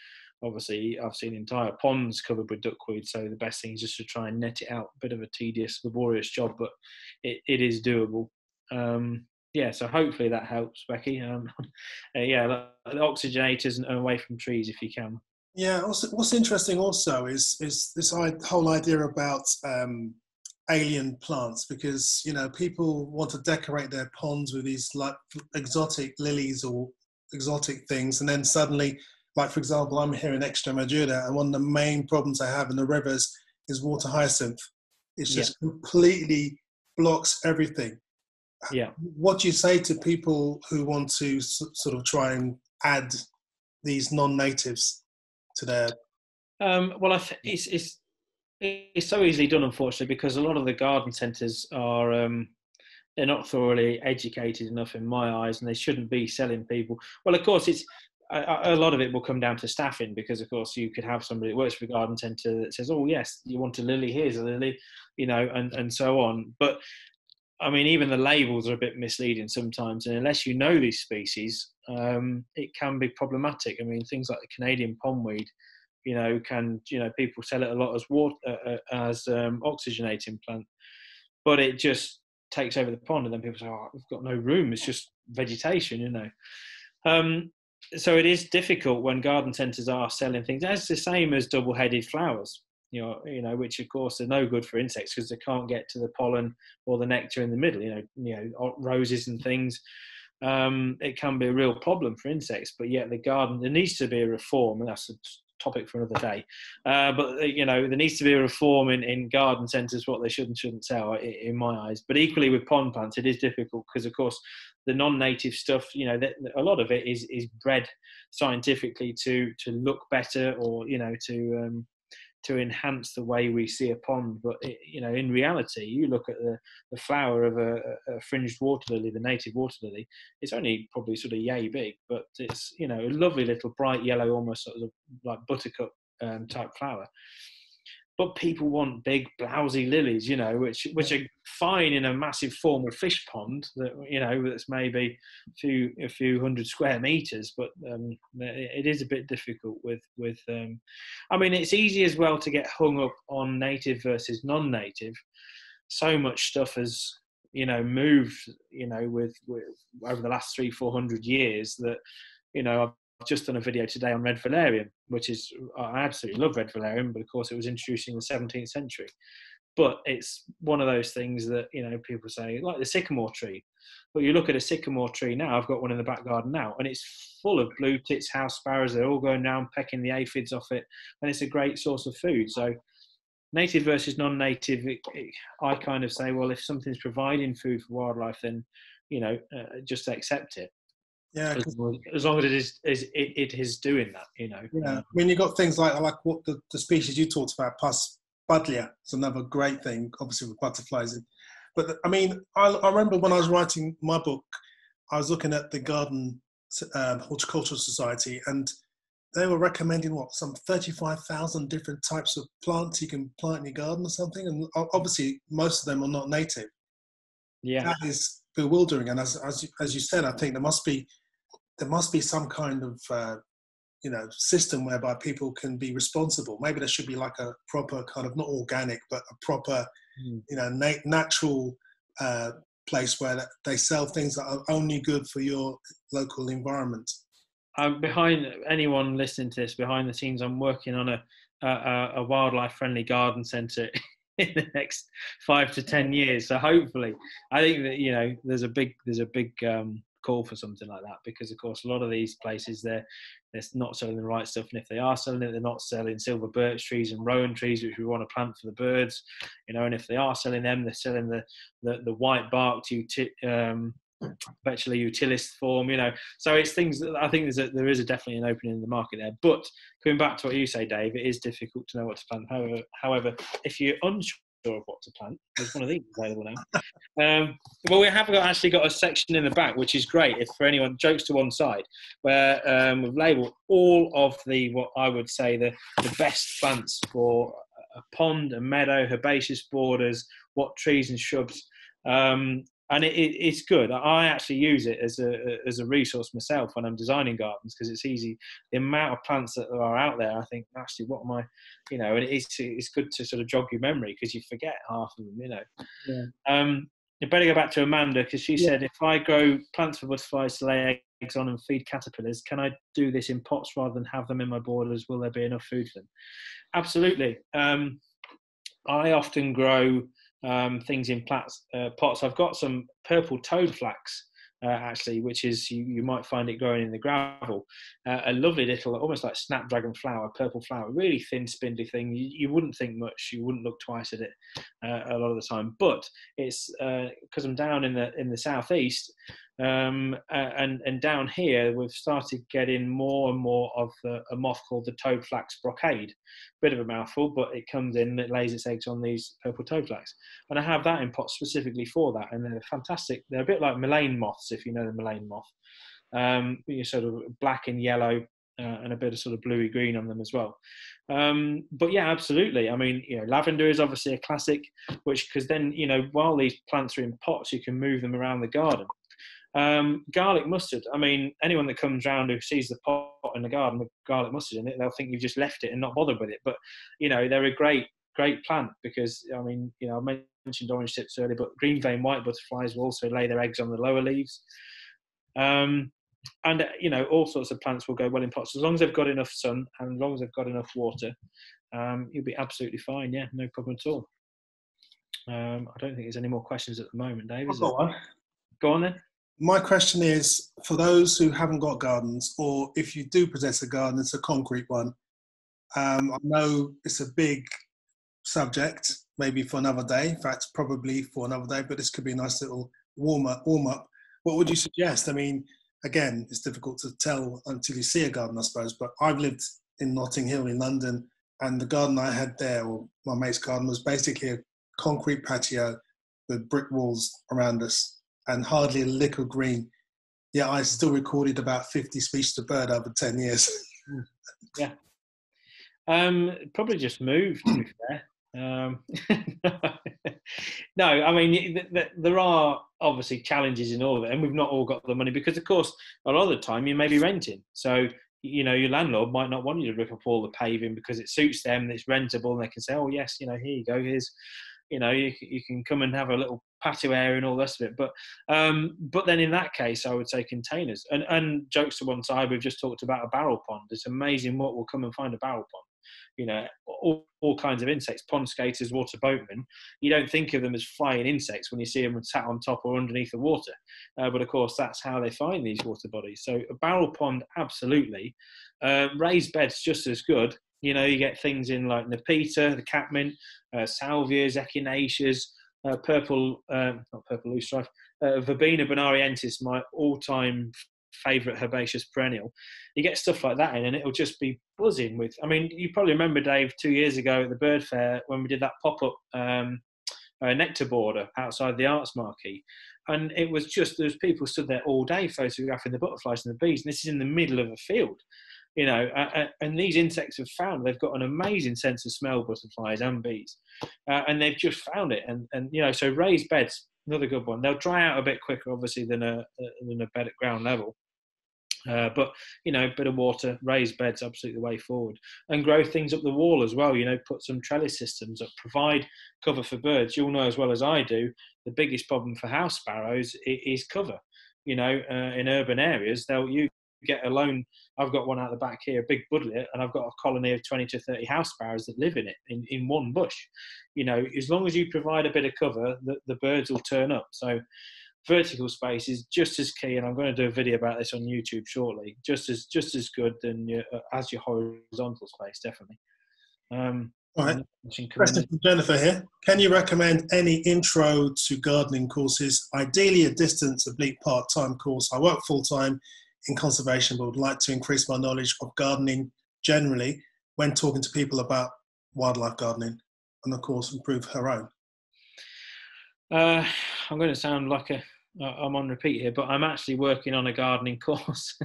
obviously I've seen entire ponds covered with duckweed. So the best thing is just to try and net it out. Bit of a tedious, laborious job, but it, it is doable. Um, yeah, so hopefully that helps, Becky. Um, uh, yeah, oxygenators and away from trees if you can. Yeah. Also, what's interesting also is is this whole idea about um, alien plants because you know people want to decorate their ponds with these like exotic lilies or exotic things, and then suddenly, like for example, I'm here in Extremadura, and one of the main problems I have in the rivers is water hyacinth. It's Yeah. just completely blocks everything. Yeah. What do you say to people who want to s- sort of try and add these non-natives to their Um, well, I th- it's it's it's so easily done, unfortunately, because a lot of the garden centres are um, they're not thoroughly educated enough in my eyes, and they shouldn't be selling people. Well, of course, it's a, a lot of it will come down to staffing because, of course, you could have somebody that works for a garden centre that says, "Oh, yes, you want a lily? Here's a lily," you know, and and so on. But I mean, even the labels are a bit misleading sometimes, and unless you know these species, um, it can be problematic. I mean, things like the Canadian pondweed, you know, can you know people sell it a lot as water uh, uh, as um, oxygenating plant, but it just takes over the pond, and then people say, "Oh, we've got no room. It's just vegetation," you know. Um, so it is difficult when garden centres are selling things. That's the same as double-headed flowers, you know, you know, which of course are no good for insects because they can't get to the pollen or the nectar in the middle. You know, you know, roses and things. Um, it can be a real problem for insects, but yet the garden there needs to be a reform, and that's a topic for another day. Uh, but uh, you know, there needs to be a reform in, in garden centres what they should and shouldn't sell, i- in my eyes. But equally with pond plants, it is difficult because, of course, the non-native stuff, you know, that, a lot of it is is bred scientifically to to look better or you know to um, to enhance the way we see a pond. But it, you know, in reality, you look at the, the flower of a, a, fringed water lily, the native water lily. It's only probably sort of yay big, but it's you know a lovely little bright yellow, almost sort of like buttercup um, type flower but people want big blousy lilies, you know, which which are fine in a massive formal fish pond that you know that's maybe a few a few hundred square meters, but um, it is a bit difficult with with. Um, I mean, it's easy as well to get hung up on native versus non-native. So much stuff has you know moved you know with, with over the last three four hundred years that you know just done a video today on red valerian, which is I absolutely love red valerian, but of course it was introduced in the 17th century. But it's one of those things that you know people say, like the sycamore tree. But you look at a sycamore tree now. I've got one in the back garden now, and it's full of blue tits, house sparrows. They're all going down pecking the aphids off it, and it's a great source of food. So native versus non-native, it, it, I kind of say, well, if something's providing food for wildlife, then you know, uh, just accept it. Yeah, as long as it is, is it, it is doing that, you know. Yeah, I mean, you've got things like like what the, the species you talked about, Pus buddleia. It's another great thing, obviously with butterflies. But I mean, I, I remember when I was writing my book, I was looking at the Garden um, Horticultural Society, and they were recommending what some thirty-five thousand different types of plants you can plant in your garden or something, and obviously most of them are not native. Yeah, that is bewildering. And as as as you said, I think there must be there must be some kind of uh, you know system whereby people can be responsible. Maybe there should be like a proper kind of not organic, but a proper mm. you know nat- natural uh, place where they sell things that are only good for your local environment. I'm behind anyone listening to this. Behind the scenes, I'm working on a a, a wildlife friendly garden centre in the next five to ten years. So hopefully, I think that you know there's a big there's a big um, call for something like that because of course a lot of these places they're they're not selling the right stuff and if they are selling it they're not selling silver birch trees and rowan trees which we want to plant for the birds you know and if they are selling them they're selling the the, the white barked uti- um, Betula utilis form you know so it's things that i think there's a, there is a definitely an opening in the market there but coming back to what you say dave it is difficult to know what to plant however however if you're unsure of what to plant. There's one of these available now. Um, well, we have got, actually got a section in the back, which is great if for anyone jokes to one side, where um, we've labelled all of the what I would say the the best plants for a pond, a meadow, herbaceous borders, what trees and shrubs. Um, and it, it, it's good. I actually use it as a as a resource myself when I'm designing gardens because it's easy. The amount of plants that are out there, I think actually, what am I, you know, and it's it's good to sort of jog your memory because you forget half of them, you know. Yeah. Um, you better go back to Amanda because she yeah. said if I grow plants for butterflies to lay eggs on and feed caterpillars, can I do this in pots rather than have them in my borders? Will there be enough food for them? Absolutely. Um, I often grow um, things in plats, uh, pots. I've got some purple toad flax uh, actually, which is you, you might find it growing in the gravel. Uh, a lovely little, almost like snapdragon flower, purple flower, really thin, spindly thing. You, you wouldn't think much. You wouldn't look twice at it uh, a lot of the time. But it's because uh, I'm down in the in the southeast. Um, and and down here we've started getting more and more of the, a moth called the toad flax brocade. Bit of a mouthful, but it comes in and it lays its eggs on these purple toad flax. And I have that in pots specifically for that, and they're fantastic. They're a bit like mullein moths, if you know the mullein moth. Um, you're sort of black and yellow, uh, and a bit of sort of bluey green on them as well. Um, but yeah, absolutely. I mean, you know, lavender is obviously a classic, which because then you know while these plants are in pots, you can move them around the garden. Um, garlic mustard. I mean, anyone that comes round who sees the pot in the garden with garlic mustard in it, they'll think you've just left it and not bothered with it. But you know, they're a great, great plant because I mean, you know, I mentioned orange tips earlier, but green vein white butterflies will also lay their eggs on the lower leaves. Um, and you know, all sorts of plants will go well in pots as long as they've got enough sun and as long as they've got enough water. Um, you'll be absolutely fine. Yeah, no problem at all. Um, I don't think there's any more questions at the moment, Dave. Is Go on then my question is for those who haven't got gardens, or if you do possess a garden, it's a concrete one. Um, I know it's a big subject, maybe for another day. In fact, probably for another day. But this could be a nice little warm up. Warm up. What would you suggest? I mean, again, it's difficult to tell until you see a garden, I suppose. But I've lived in Notting Hill in London and the garden I had there, or my mate's garden, was basically a concrete patio with brick walls around us and hardly a lick of green. Yet I still recorded about 50 species of bird over 10 years. yeah. Um, probably just moved, to be fair. Um, no, I mean, th- th- there are obviously challenges in all of it, and we've not all got the money because, of course, a lot of the time you may be renting. So, you know, your landlord might not want you to rip up all the paving because it suits them, it's rentable, and they can say, oh, yes, you know, here you go, here's, you know, you, you can come and have a little patio area and all the rest of it. But, um, but then in that case, I would say containers. And, and jokes to one side, we've just talked about a barrel pond. It's amazing what will come and find a barrel pond you know, all, all, kinds of insects, pond skaters, water boatmen. You don't think of them as flying insects when you see them sat on top or underneath the water. Uh, but of course, that's how they find these water bodies. So a barrel pond, absolutely. Uh, raised beds, just as good. You know, you get things in like Nepeta, the catmint, uh, salvias, echinaceas, uh, purple, um, not purple loosestrife, uh, Verbena bonariensis, my all-time favourite herbaceous perennial. You get stuff like that in, and it'll just be buzzing with. I mean, you probably remember Dave two years ago at the bird fair when we did that pop-up um, uh, nectar border outside the arts marquee, and it was just there's people stood there all day photographing the butterflies and the bees, and this is in the middle of a field. You know, uh, and these insects have found they've got an amazing sense of smell, butterflies and bees, uh, and they've just found it. And and you know, so raised beds, another good one. They'll dry out a bit quicker, obviously, than a than a bed at ground level. Uh, but you know, bit of water, raised beds, absolutely the way forward, and grow things up the wall as well. You know, put some trellis systems up, provide cover for birds. You'll know as well as I do, the biggest problem for house sparrows is cover. You know, uh, in urban areas, they'll you get a loan. I've got one out the back here, a big buddleia, and I've got a colony of 20 to 30 house sparrows that live in it in, in one bush. You know, as long as you provide a bit of cover, the, the birds will turn up. So vertical space is just as key, and I'm going to do a video about this on YouTube shortly. Just as just as good than your, as your horizontal space, definitely. Um, All right. Question from Jennifer here. Can you recommend any intro to gardening courses? Ideally, a distance oblique part-time course. I work full-time in conservation, but would like to increase my knowledge of gardening generally when talking to people about wildlife gardening, and of course, improve her own. Uh, I'm going to sound like a I'm on repeat here, but I'm actually working on a gardening course,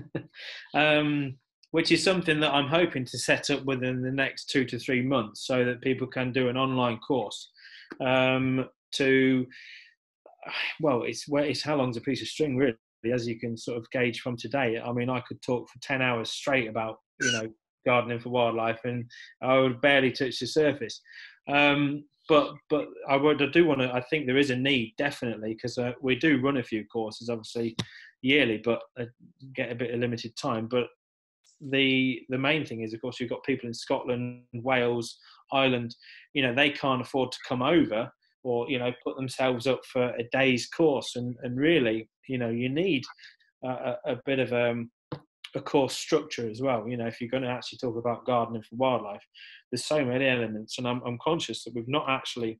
um, which is something that I'm hoping to set up within the next two to three months, so that people can do an online course um, to. Well, it's where it's how long's a piece of string, really, as you can sort of gauge from today. I mean, I could talk for ten hours straight about you know gardening for wildlife, and I would barely touch the surface. Um, but but I would I do want to. I think there is a need definitely because uh, we do run a few courses, obviously yearly, but uh, get a bit of limited time. But the the main thing is, of course, you've got people in Scotland, Wales, Ireland. You know, they can't afford to come over or you know put themselves up for a day's course, and and really, you know, you need a, a bit of um, a course structure as well. You know, if you're going to actually talk about gardening for wildlife, there's so many elements, and I'm, I'm conscious that we've not actually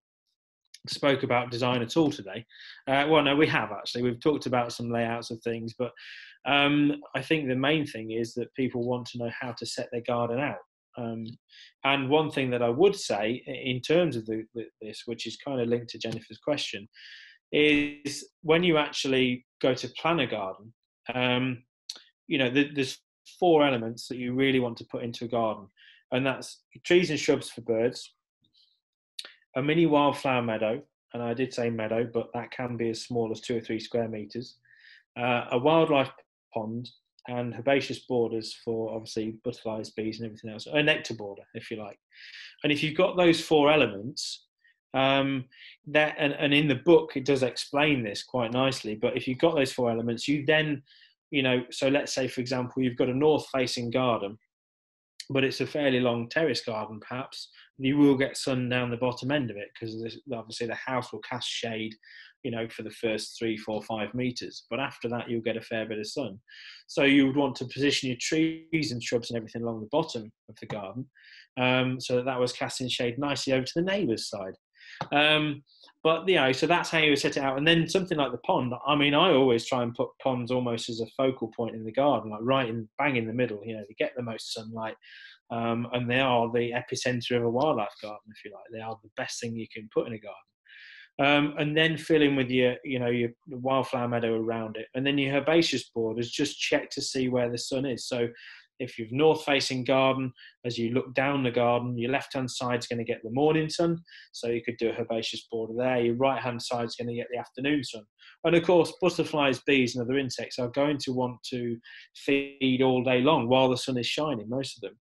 spoke about design at all today. Uh, well, no, we have actually. We've talked about some layouts of things, but um, I think the main thing is that people want to know how to set their garden out. Um, and one thing that I would say in terms of the, this, which is kind of linked to Jennifer's question, is when you actually go to plan a garden, um, you know, there's four elements that you really want to put into a garden, and that's trees and shrubs for birds, a mini wildflower meadow, and I did say meadow, but that can be as small as two or three square meters, uh, a wildlife pond, and herbaceous borders for obviously butterflies, bees, and everything else, a nectar border, if you like. And if you've got those four elements, um, that and, and in the book it does explain this quite nicely. But if you've got those four elements, you then you know, so let's say, for example, you've got a north facing garden, but it's a fairly long terrace garden, perhaps, you will get sun down the bottom end of it because obviously the house will cast shade, you know, for the first three, four, five meters. But after that, you'll get a fair bit of sun. So you would want to position your trees and shrubs and everything along the bottom of the garden um, so that that was casting shade nicely over to the neighbour's side. Um, but you know, so that's how you would set it out. And then something like the pond. I mean, I always try and put ponds almost as a focal point in the garden, like right in bang in the middle. You know, to get the most sunlight. um, and they are the epicenter of a wildlife garden, if you like. They are the best thing you can put in a garden. Um, and then fill in with your, you know, your wildflower meadow around it, and then your herbaceous borders. Just check to see where the sun is. So if you've north facing garden, as you look down the garden, your left hand side is going to get the morning sun. So you could do a herbaceous border there. Your right hand side is going to get the afternoon sun. And of course, butterflies, bees, and other insects are going to want to feed all day long while the sun is shining, most of them.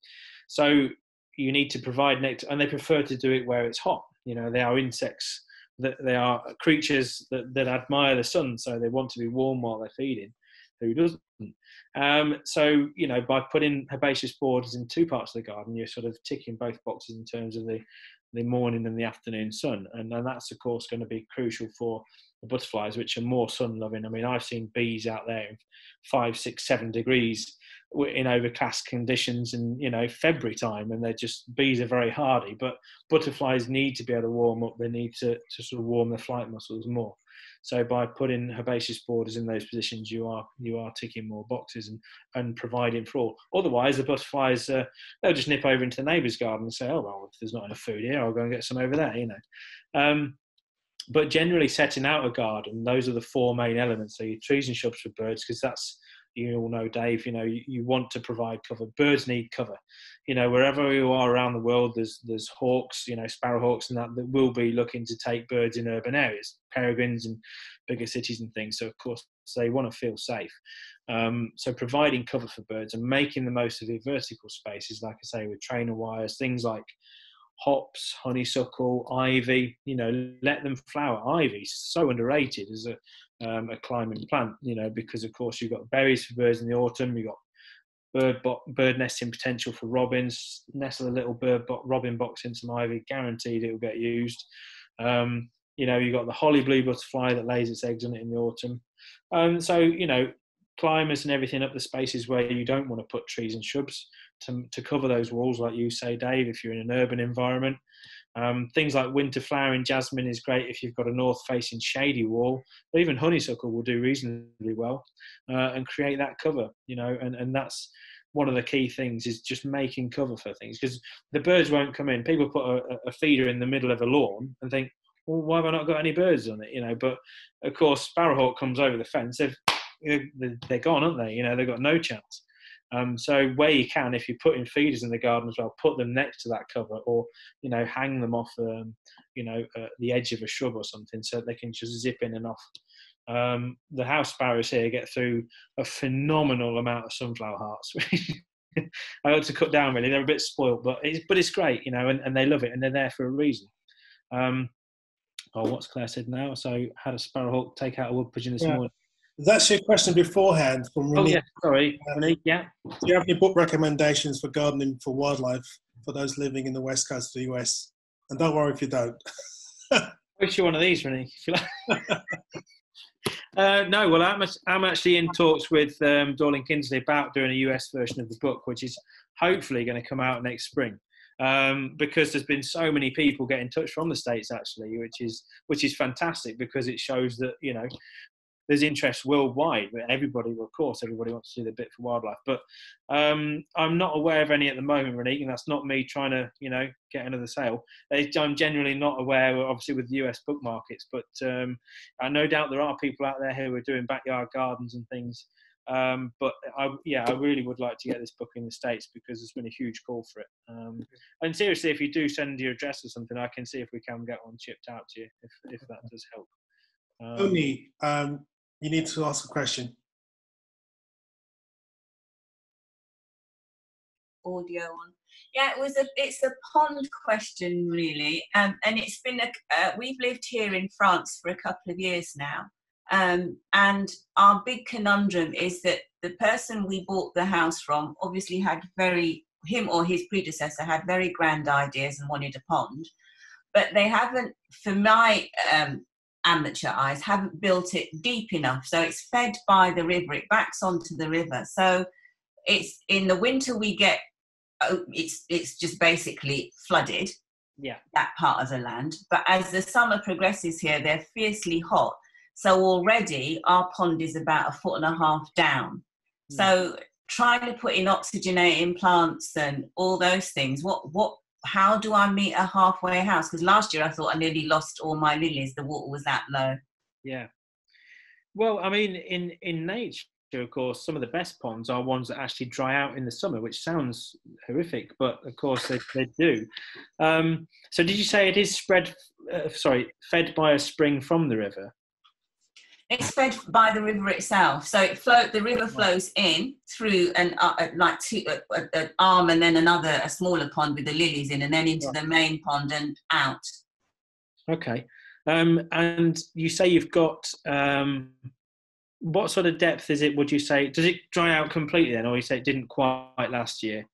So you need to provide nectar, and they prefer to do it where it's hot. You know, they are insects that they are creatures that, that admire the sun, so they want to be warm while they're feeding. Who doesn't? Um, so, you know, by putting herbaceous borders in two parts of the garden, you're sort of ticking both boxes in terms of the, the morning and the afternoon sun. And, and that's, of course, going to be crucial for the butterflies, which are more sun loving. I mean, I've seen bees out there in five, six, seven degrees in overcast conditions in you know February time, and they're just bees are very hardy. But butterflies need to be able to warm up. They need to, to sort of warm their flight muscles more. So by putting herbaceous borders in those positions, you are you are ticking more boxes and, and providing for all. Otherwise, the butterflies uh, they'll just nip over into the neighbour's garden and say, "Oh well, if there's not enough food here, I'll go and get some over there." You know. Um, but generally, setting out a garden, those are the four main elements. So your trees and shrubs for birds, because that's you all know, Dave, you know, you, you, want to provide cover. Birds need cover. You know, wherever you are around the world, there's there's hawks, you know, sparrowhawks and that that will be looking to take birds in urban areas, peregrines and bigger cities and things. So of course they want to feel safe. Um, so providing cover for birds and making the most of the vertical spaces, like I say, with trainer wires, things like hops, honeysuckle, ivy. You know, let them flower. Ivy so underrated as a um, a climbing plant, you know, because of course you've got berries for birds in the autumn, you've got bird bo- bird nesting potential for robins. Nestle a little bird bo- robin box in some ivy, guaranteed it will get used. Um, you know, you've got the holly blue butterfly that lays its eggs on it in the autumn. Um, so, you know, climbers and everything up the spaces where you don't want to put trees and shrubs to, to cover those walls, like you say, Dave, if you're in an urban environment. Um, things like winter flowering jasmine is great if you've got a north facing shady wall, but even honeysuckle will do reasonably well uh, and create that cover, you know, and, and that's one of the key things is just making cover for things because the birds won't come in. People put a, a, feeder in the middle of a lawn and think, well, why have I not got any birds on it, you know? But of course, sparrowhawk comes over the fence, they've, they're gone, aren't they? You know, they've got no chance. Um, so where you can, if you're putting feeders in the garden as well, put them next to that cover, or you know, hang them off, um, you know, uh, the edge of a shrub or something, so they can just zip in and off. Um, the house sparrows here get through a phenomenal amount of sunflower hearts. I ought to cut down really; they're a bit spoiled, but it's but it's great, you know, and, and they love it, and they're there for a reason. Um, oh, what's Claire said now? So had a sparrowhawk take out a wood pigeon this yeah. morning. That's your question beforehand from Renee. Oh, yeah, sorry. Renee, yeah. Do you have any book recommendations for gardening for wildlife for those living in the west coast of the US? And don't worry if you don't. I wish you one of these, Renee. uh, no, well, I'm, I'm actually in talks with um, Dorling Kindersley about doing a US version of the book, which is hopefully going to come out next spring. Um, because there's been so many people get in touch from the states actually, which is which is fantastic because it shows that you know there's interest worldwide. Everybody, of course, everybody wants to do their bit for wildlife. But um, I'm not aware of any at the moment, Renique, and that's not me trying to, you know, get another sale. I'm generally not aware, obviously, with the US book markets. But um, I no doubt there are people out there who are doing backyard gardens and things. Um, but I, yeah, I really would like to get this book in the states because there's been a huge call for it. Um, and seriously, if you do send your address or something, I can see if we can get one shipped out to you if, if that does help. Um, Only um, you need to ask a question. Audio on. Yeah, it was a. It's a pond question, really, um, and it's been a. Uh, we've lived here in France for a couple of years now, um, and our big conundrum is that the person we bought the house from obviously had very him or his predecessor had very grand ideas and wanted a pond, but they haven't, for my um, amateur eyes haven't built it deep enough so it's fed by the river it backs onto the river so it's in the winter we get oh, it's it's just basically flooded yeah that part of the land but as the summer progresses here they're fiercely hot so already our pond is about a foot and a half down mm. so trying to put in oxygenating plants and all those things. What what? How do I meet a halfway house? Because last year I thought I nearly lost all my lilies. The water was that low. Yeah. Well, I mean, in in nature, of course, some of the best ponds are ones that actually dry out in the summer, which sounds horrific, but of course they, they do. Um, so, did you say it is spread? Uh, sorry, fed by a spring from the river? It's fed by the river itself. So it flow. The river flows in through an uh, like two, uh, an arm and then another, a smaller pond with the lilies in, and then into the main pond and out. Okay. Um, and you say you've got um, what sort of depth is it? Would you say does it dry out completely then, or you say it didn't quite last year?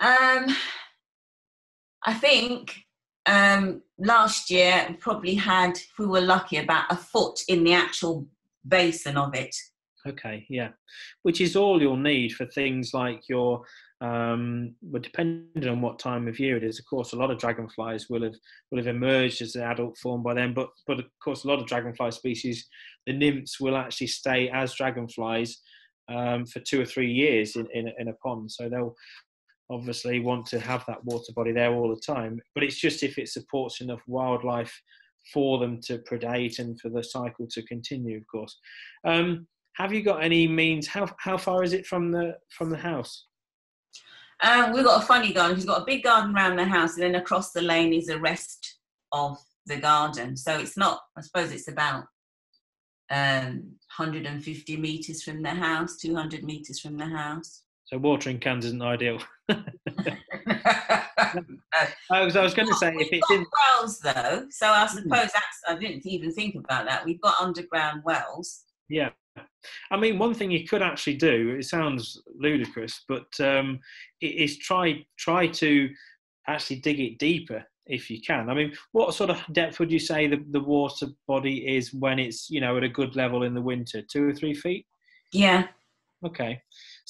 Um, I think um, last year probably had, if we were lucky, about a foot in the actual basin of it. Okay, yeah, which is all you'll need for things like your. Um, but depending on what time of year it is, of course, a lot of dragonflies will have will have emerged as an adult form by then. But but of course, a lot of dragonfly species, the nymphs will actually stay as dragonflies um, for two or three years in, in, in a pond. So they'll obviously want to have that water body there all the time. But it's just if it supports enough wildlife for them to predate and for the cycle to continue, of course. Um, have you got any means? How how far is it from the from the house? Um, we've got a funny garden. We've got a big garden around the house, and then across the lane is the rest of the garden. So it's not. I suppose it's about um, 150 meters from the house, 200 meters from the house. So watering cans isn't ideal. I was, I was going to say if it's in wells though, so I suppose that's. I didn't even think about that. We've got underground wells. Yeah. I mean, one thing you could actually do, it sounds ludicrous, but um, is try try to actually dig it deeper if you can. I mean, what sort of depth would you say the, the water body is when it's, you know, at a good level in the winter? Two or three feet? Yeah, Okay.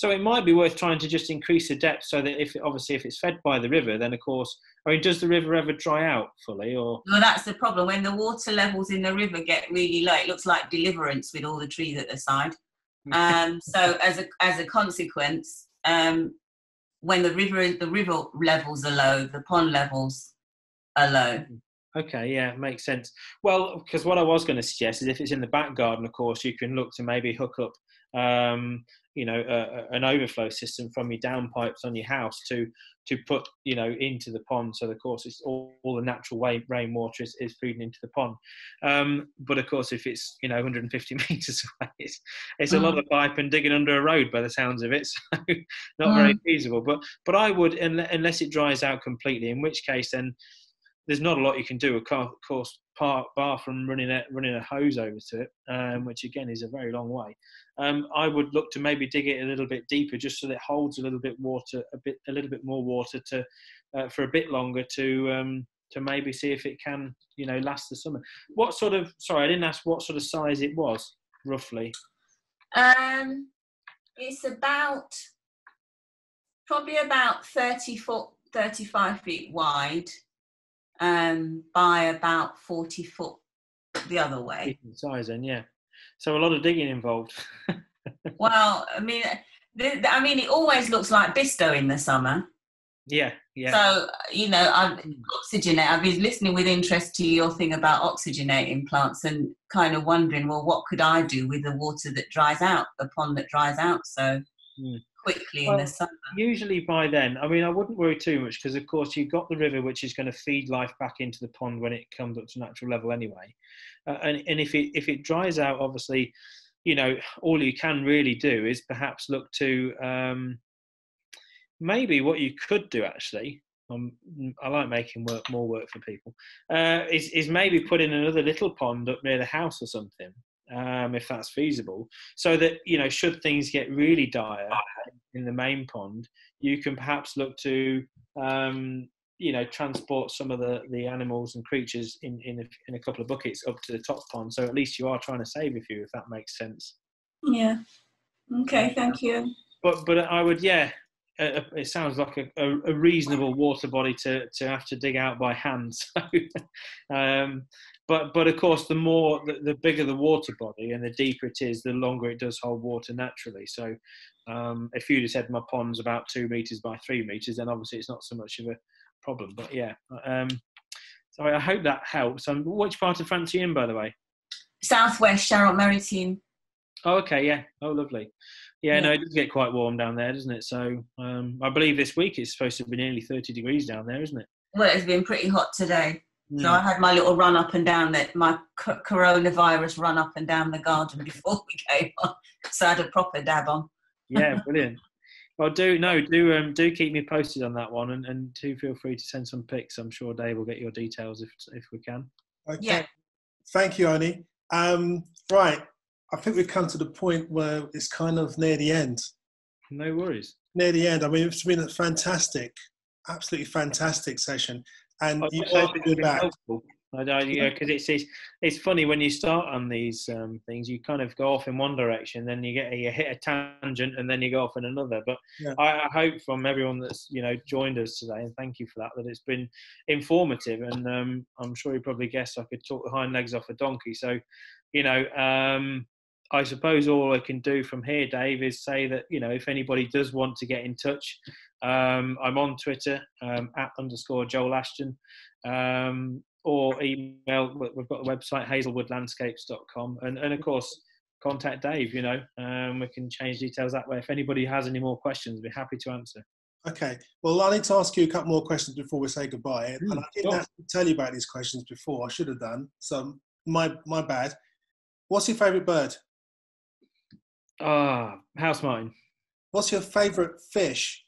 So it might be worth trying to just increase the depth so that if obviously if it's fed by the river, then of course, I mean, does the river ever dry out fully or? well, that's the problem. When the water levels in the river get really low, it looks like deliverance with all the trees at the side. Um, so as a as a consequence, um, when the river the river levels are low, the pond levels are low. Okay, yeah, makes sense. Well, because what I was going to suggest is if it's in the back garden, of course, you can look to maybe hook up, um, you know, a, a- an overflow system from your downpipes on your house to to put, you know, into the pond. So, of course, it's all, all the natural way, rainwater is, is feeding into the pond. Um, but of course, if it's you know 150 meters away, it's, it's a lot of pipe and digging under a road by the sounds of it. So, not very feasible. But but I would, unle- unless it dries out completely, in which case then there's not a lot you can do, of cour- of course, bar, bar from running a, running a hose over to it, um, which again is a very long way. Um, I would look to maybe dig it a little bit deeper, just so that it holds a little bit water, a bit, a little bit more water to, uh, for a bit longer to, um, to maybe see if it can, you know, last the summer. What sort of? Sorry, I didn't ask what sort of size it was, roughly. Um, it's about probably about thirty foot, thirty five feet wide, um, by about forty foot the other way. Then, yeah. So a lot of digging involved. Well, I mean, I mean, it always looks like Bisto in the summer. yeah, yeah. So you know, I oxygenate. I've been listening with interest to your thing about oxygenating plants and kind of wondering, well, what could I do with the water that dries out, the pond that dries out so Hmm. Quickly in the summer? usually by then, I mean, I wouldn't worry too much because, of course, you've got the river which is going to feed life back into the pond when it comes up to natural level anyway. Uh, and and if it if it dries out, obviously, you know, all you can really do is perhaps look to um, maybe what you could do actually. Um, I like making work more work for people. Uh, is is maybe put in another little pond up near the house or something, um, if that's feasible, so that you know, should things get really dire in the main pond, you can perhaps look to um, you know transport some of the, the animals and creatures in in a, in a couple of buckets up to the top pond. So at least you are trying to save a few, if that makes sense. Yeah. Okay. Thank you. But but I would yeah. Uh, it sounds like a, a, a reasonable water body to, to have to dig out by hand. So, um, but but of course, the more the, the, bigger the water body and the deeper it is, the longer it does hold water naturally. So, um, if you just said my pond's about two meters by three meters, then obviously it's not so much of a problem. But yeah, um, so I hope that helps. Um, which part of France are you in, by the way? Southwest Charente-Maritime. Oh, okay, yeah. Oh, lovely. Yeah, yeah, no, it does get quite warm down there, doesn't it? So um, I believe this week it's supposed to be nearly 30 degrees down there, isn't it? Well, it's been pretty hot today. Yeah. So I had my little run up and down that my coronavirus run up and down the garden before we came on. So I had a proper dab on. yeah, brilliant. Well, do no, do um, do keep me posted on that one, and, and do feel free to send some pics. I'm sure Dave will get your details if if we can. Okay. Yeah. Thank you, Oni. Um, right, I think we've come to the point where it's kind of near the end. No worries. Near the end. I mean, it's been a fantastic, absolutely fantastic session, and you good back. Helpful. I yeah, because it's, it's it's funny when you start on these um, things, you kind of go off in one direction, then you get you hit a tangent, and then you go off in another. But yeah. I, I, hope from everyone that's you know joined us today, and thank you for that, that it's been informative. And um, I'm sure you probably guessed I could talk the hind legs off a donkey. So, you know, um, I suppose all I can do from here, Dave, is say that you know if anybody does want to get in touch, um, I'm on Twitter um, at underscore Joel Ashton, um, or email. We've got the website hazelwoodlandscapes.com, and and of course contact Dave. You know, um, we can change details that way. If anybody has any more questions, we're happy to answer. Okay. Well, I need to ask you a couple more questions before we say goodbye. Mm, and I didn't sure. tell you about these questions before. I should have done. So my my bad. What's your favourite bird? Ah, uh, house mine. What's your favourite fish?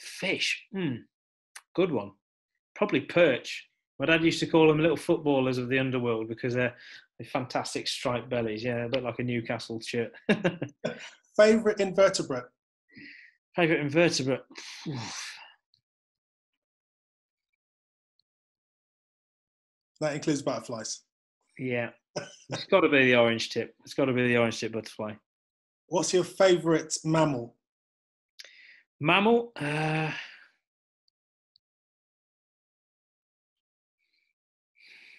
Fish? Hmm. Good one. Probably perch. My dad used to call them little footballers of the underworld because they're, they're fantastic striped bellies. Yeah, a bit like a Newcastle shirt. favourite invertebrate? Favourite invertebrate? that includes butterflies. Yeah. it's got to be the orange tip. It's got to be the orange tip butterfly. What's your favourite mammal? Mammal? Uh,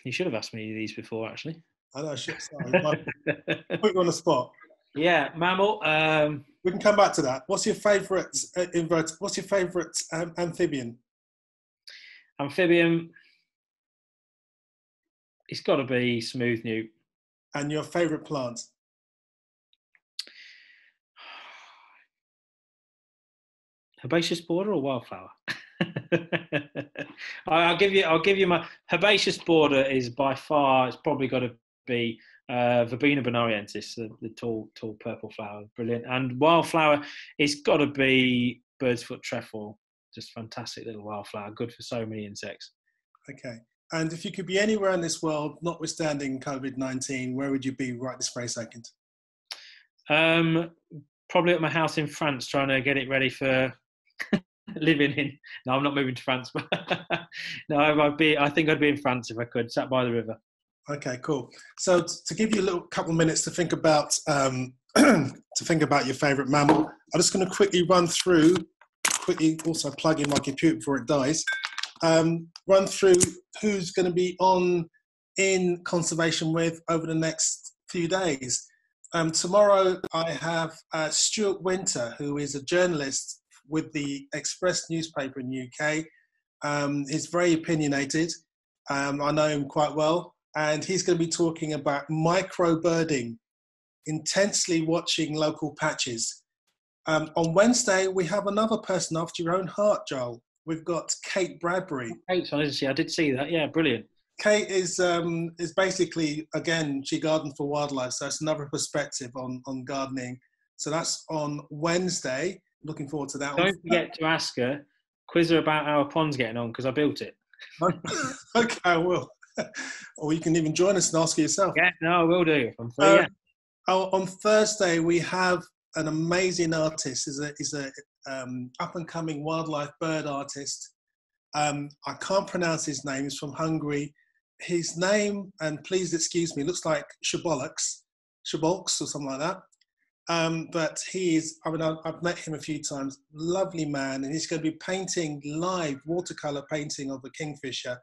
you should have asked me these before, actually. I know, shit, sorry. put you on the spot. Yeah, mammal. Um, we can come back to that. What's your favourite uh, invert? What's your favourite um, amphibian? Amphibian. It's got to be smooth newt. And your favourite plant? Herbaceous border or wildflower? I'll give you. I'll give you my herbaceous border is by far. It's probably got to be uh, Verbena bonariensis, the, the, tall, tall purple flower, brilliant. And wildflower, it's got to be bird's foot trefoil, just fantastic little wildflower, good for so many insects. Okay. And if you could be anywhere in this world, notwithstanding COVID 19, where would you be right this very second? Um, probably at my house in France, trying to get it ready for living in. No, I'm not moving to France, but no, I'd be. I think I'd be in France if I could, sat by the river. Okay, cool. So to give you a little couple minutes to think about um, to think about your favourite mammal, I'm just going to quickly run through. Quickly, also plug in my computer before it dies. Um, run through who's going to be on in conservation with over the next few days. Um, tomorrow, I have uh, Stuart Winter, who is a journalist with the Express newspaper in the UK. Um, he's very opinionated. Um, I know him quite well, and he's going to be talking about micro birding, intensely watching local patches. Um, on Wednesday, we have another person after your own heart, Joel. We've got Kate Bradbury. Kate, I did see that. Yeah, brilliant. Kate is um, is basically again she gardened for wildlife, so it's another perspective on on gardening. So that's on Wednesday looking forward to that. Don't forget to ask her, quiz her about how a pond's getting on because I built it. okay, I will. or you can even join us and ask her yourself. Yeah, no, I will do. I'm free, uh, yeah. oh, on Thursday, we have an amazing artist. Is a is a um, up and coming wildlife bird artist. Um, I can't pronounce his name. He's from Hungary. His name, and please excuse me, looks like Shabolux, Shabolks or something like that. Um, but he's, I mean, I've met him a few times, lovely man, and he's going to be painting live watercolor painting of a kingfisher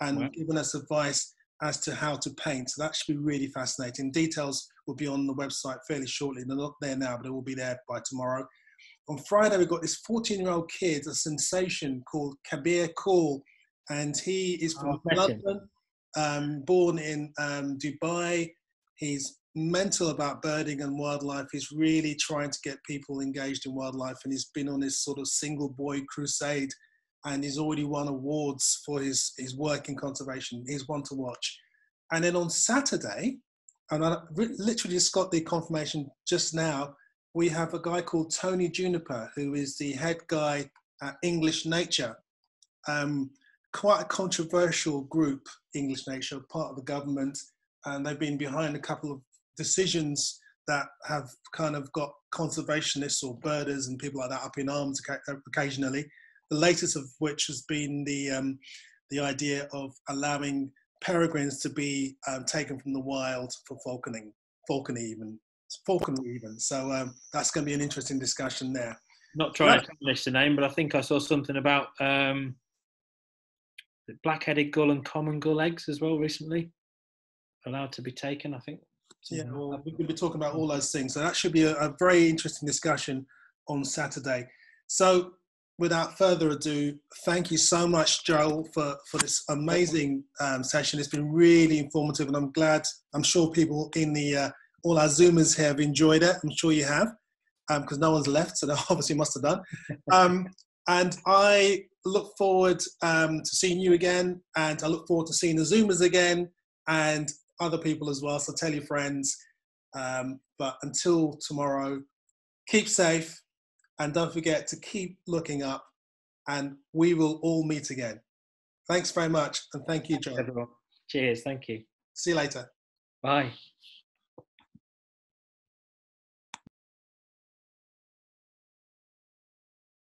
and wow. giving us advice. as to how to paint. So that should be really fascinating. Details will be on the website fairly shortly. They're not there now, but it will be there by tomorrow. On Friday, we've got this 14 year old kid, a sensation called Kabir Kaul, and he is from Oh, London, um, born in um, Dubai. He's mental about birding and wildlife. He's really trying to get people engaged in wildlife, and he's been on this sort of single boy crusade. And he's already won awards for his, his work in conservation. He's one to watch. And then on Saturday, and I literally just got the confirmation just now, we have a guy called Tony Juniper, who is the head guy at English Nature. Um, quite a controversial group, English Nature, part of the government, and they've been behind a couple of decisions that have kind of got conservationists or birders and people like that up in arms occasionally. The latest of which has been the um, the idea of allowing peregrines to be um, taken from the wild for falconing, falconry even, falconry even. So um, that's going to be an interesting discussion there. Not trying Right. to tarnish the name, but I think I saw something about um, black-headed gull and common gull eggs as well recently allowed to be taken. I think. Yeah, like that. we'll be talking about all those things. So that should be a, a very interesting discussion on Saturday. So without further ado, thank you so much, Joel, for, for this amazing um, session. It's been really informative, and I'm glad, I'm sure people in the, uh, all our Zoomers here have enjoyed it. I'm sure you have, because no one's left, so they obviously must have done. Um, and I look forward um, to seeing you again, and I look forward to seeing the Zoomers again, and other people as well. So tell your friends. Um, but until tomorrow, keep safe and don't forget to keep looking up, and we will all meet again. Thanks very much, and thank you, John. Cheers. Thank you. See you later. Bye.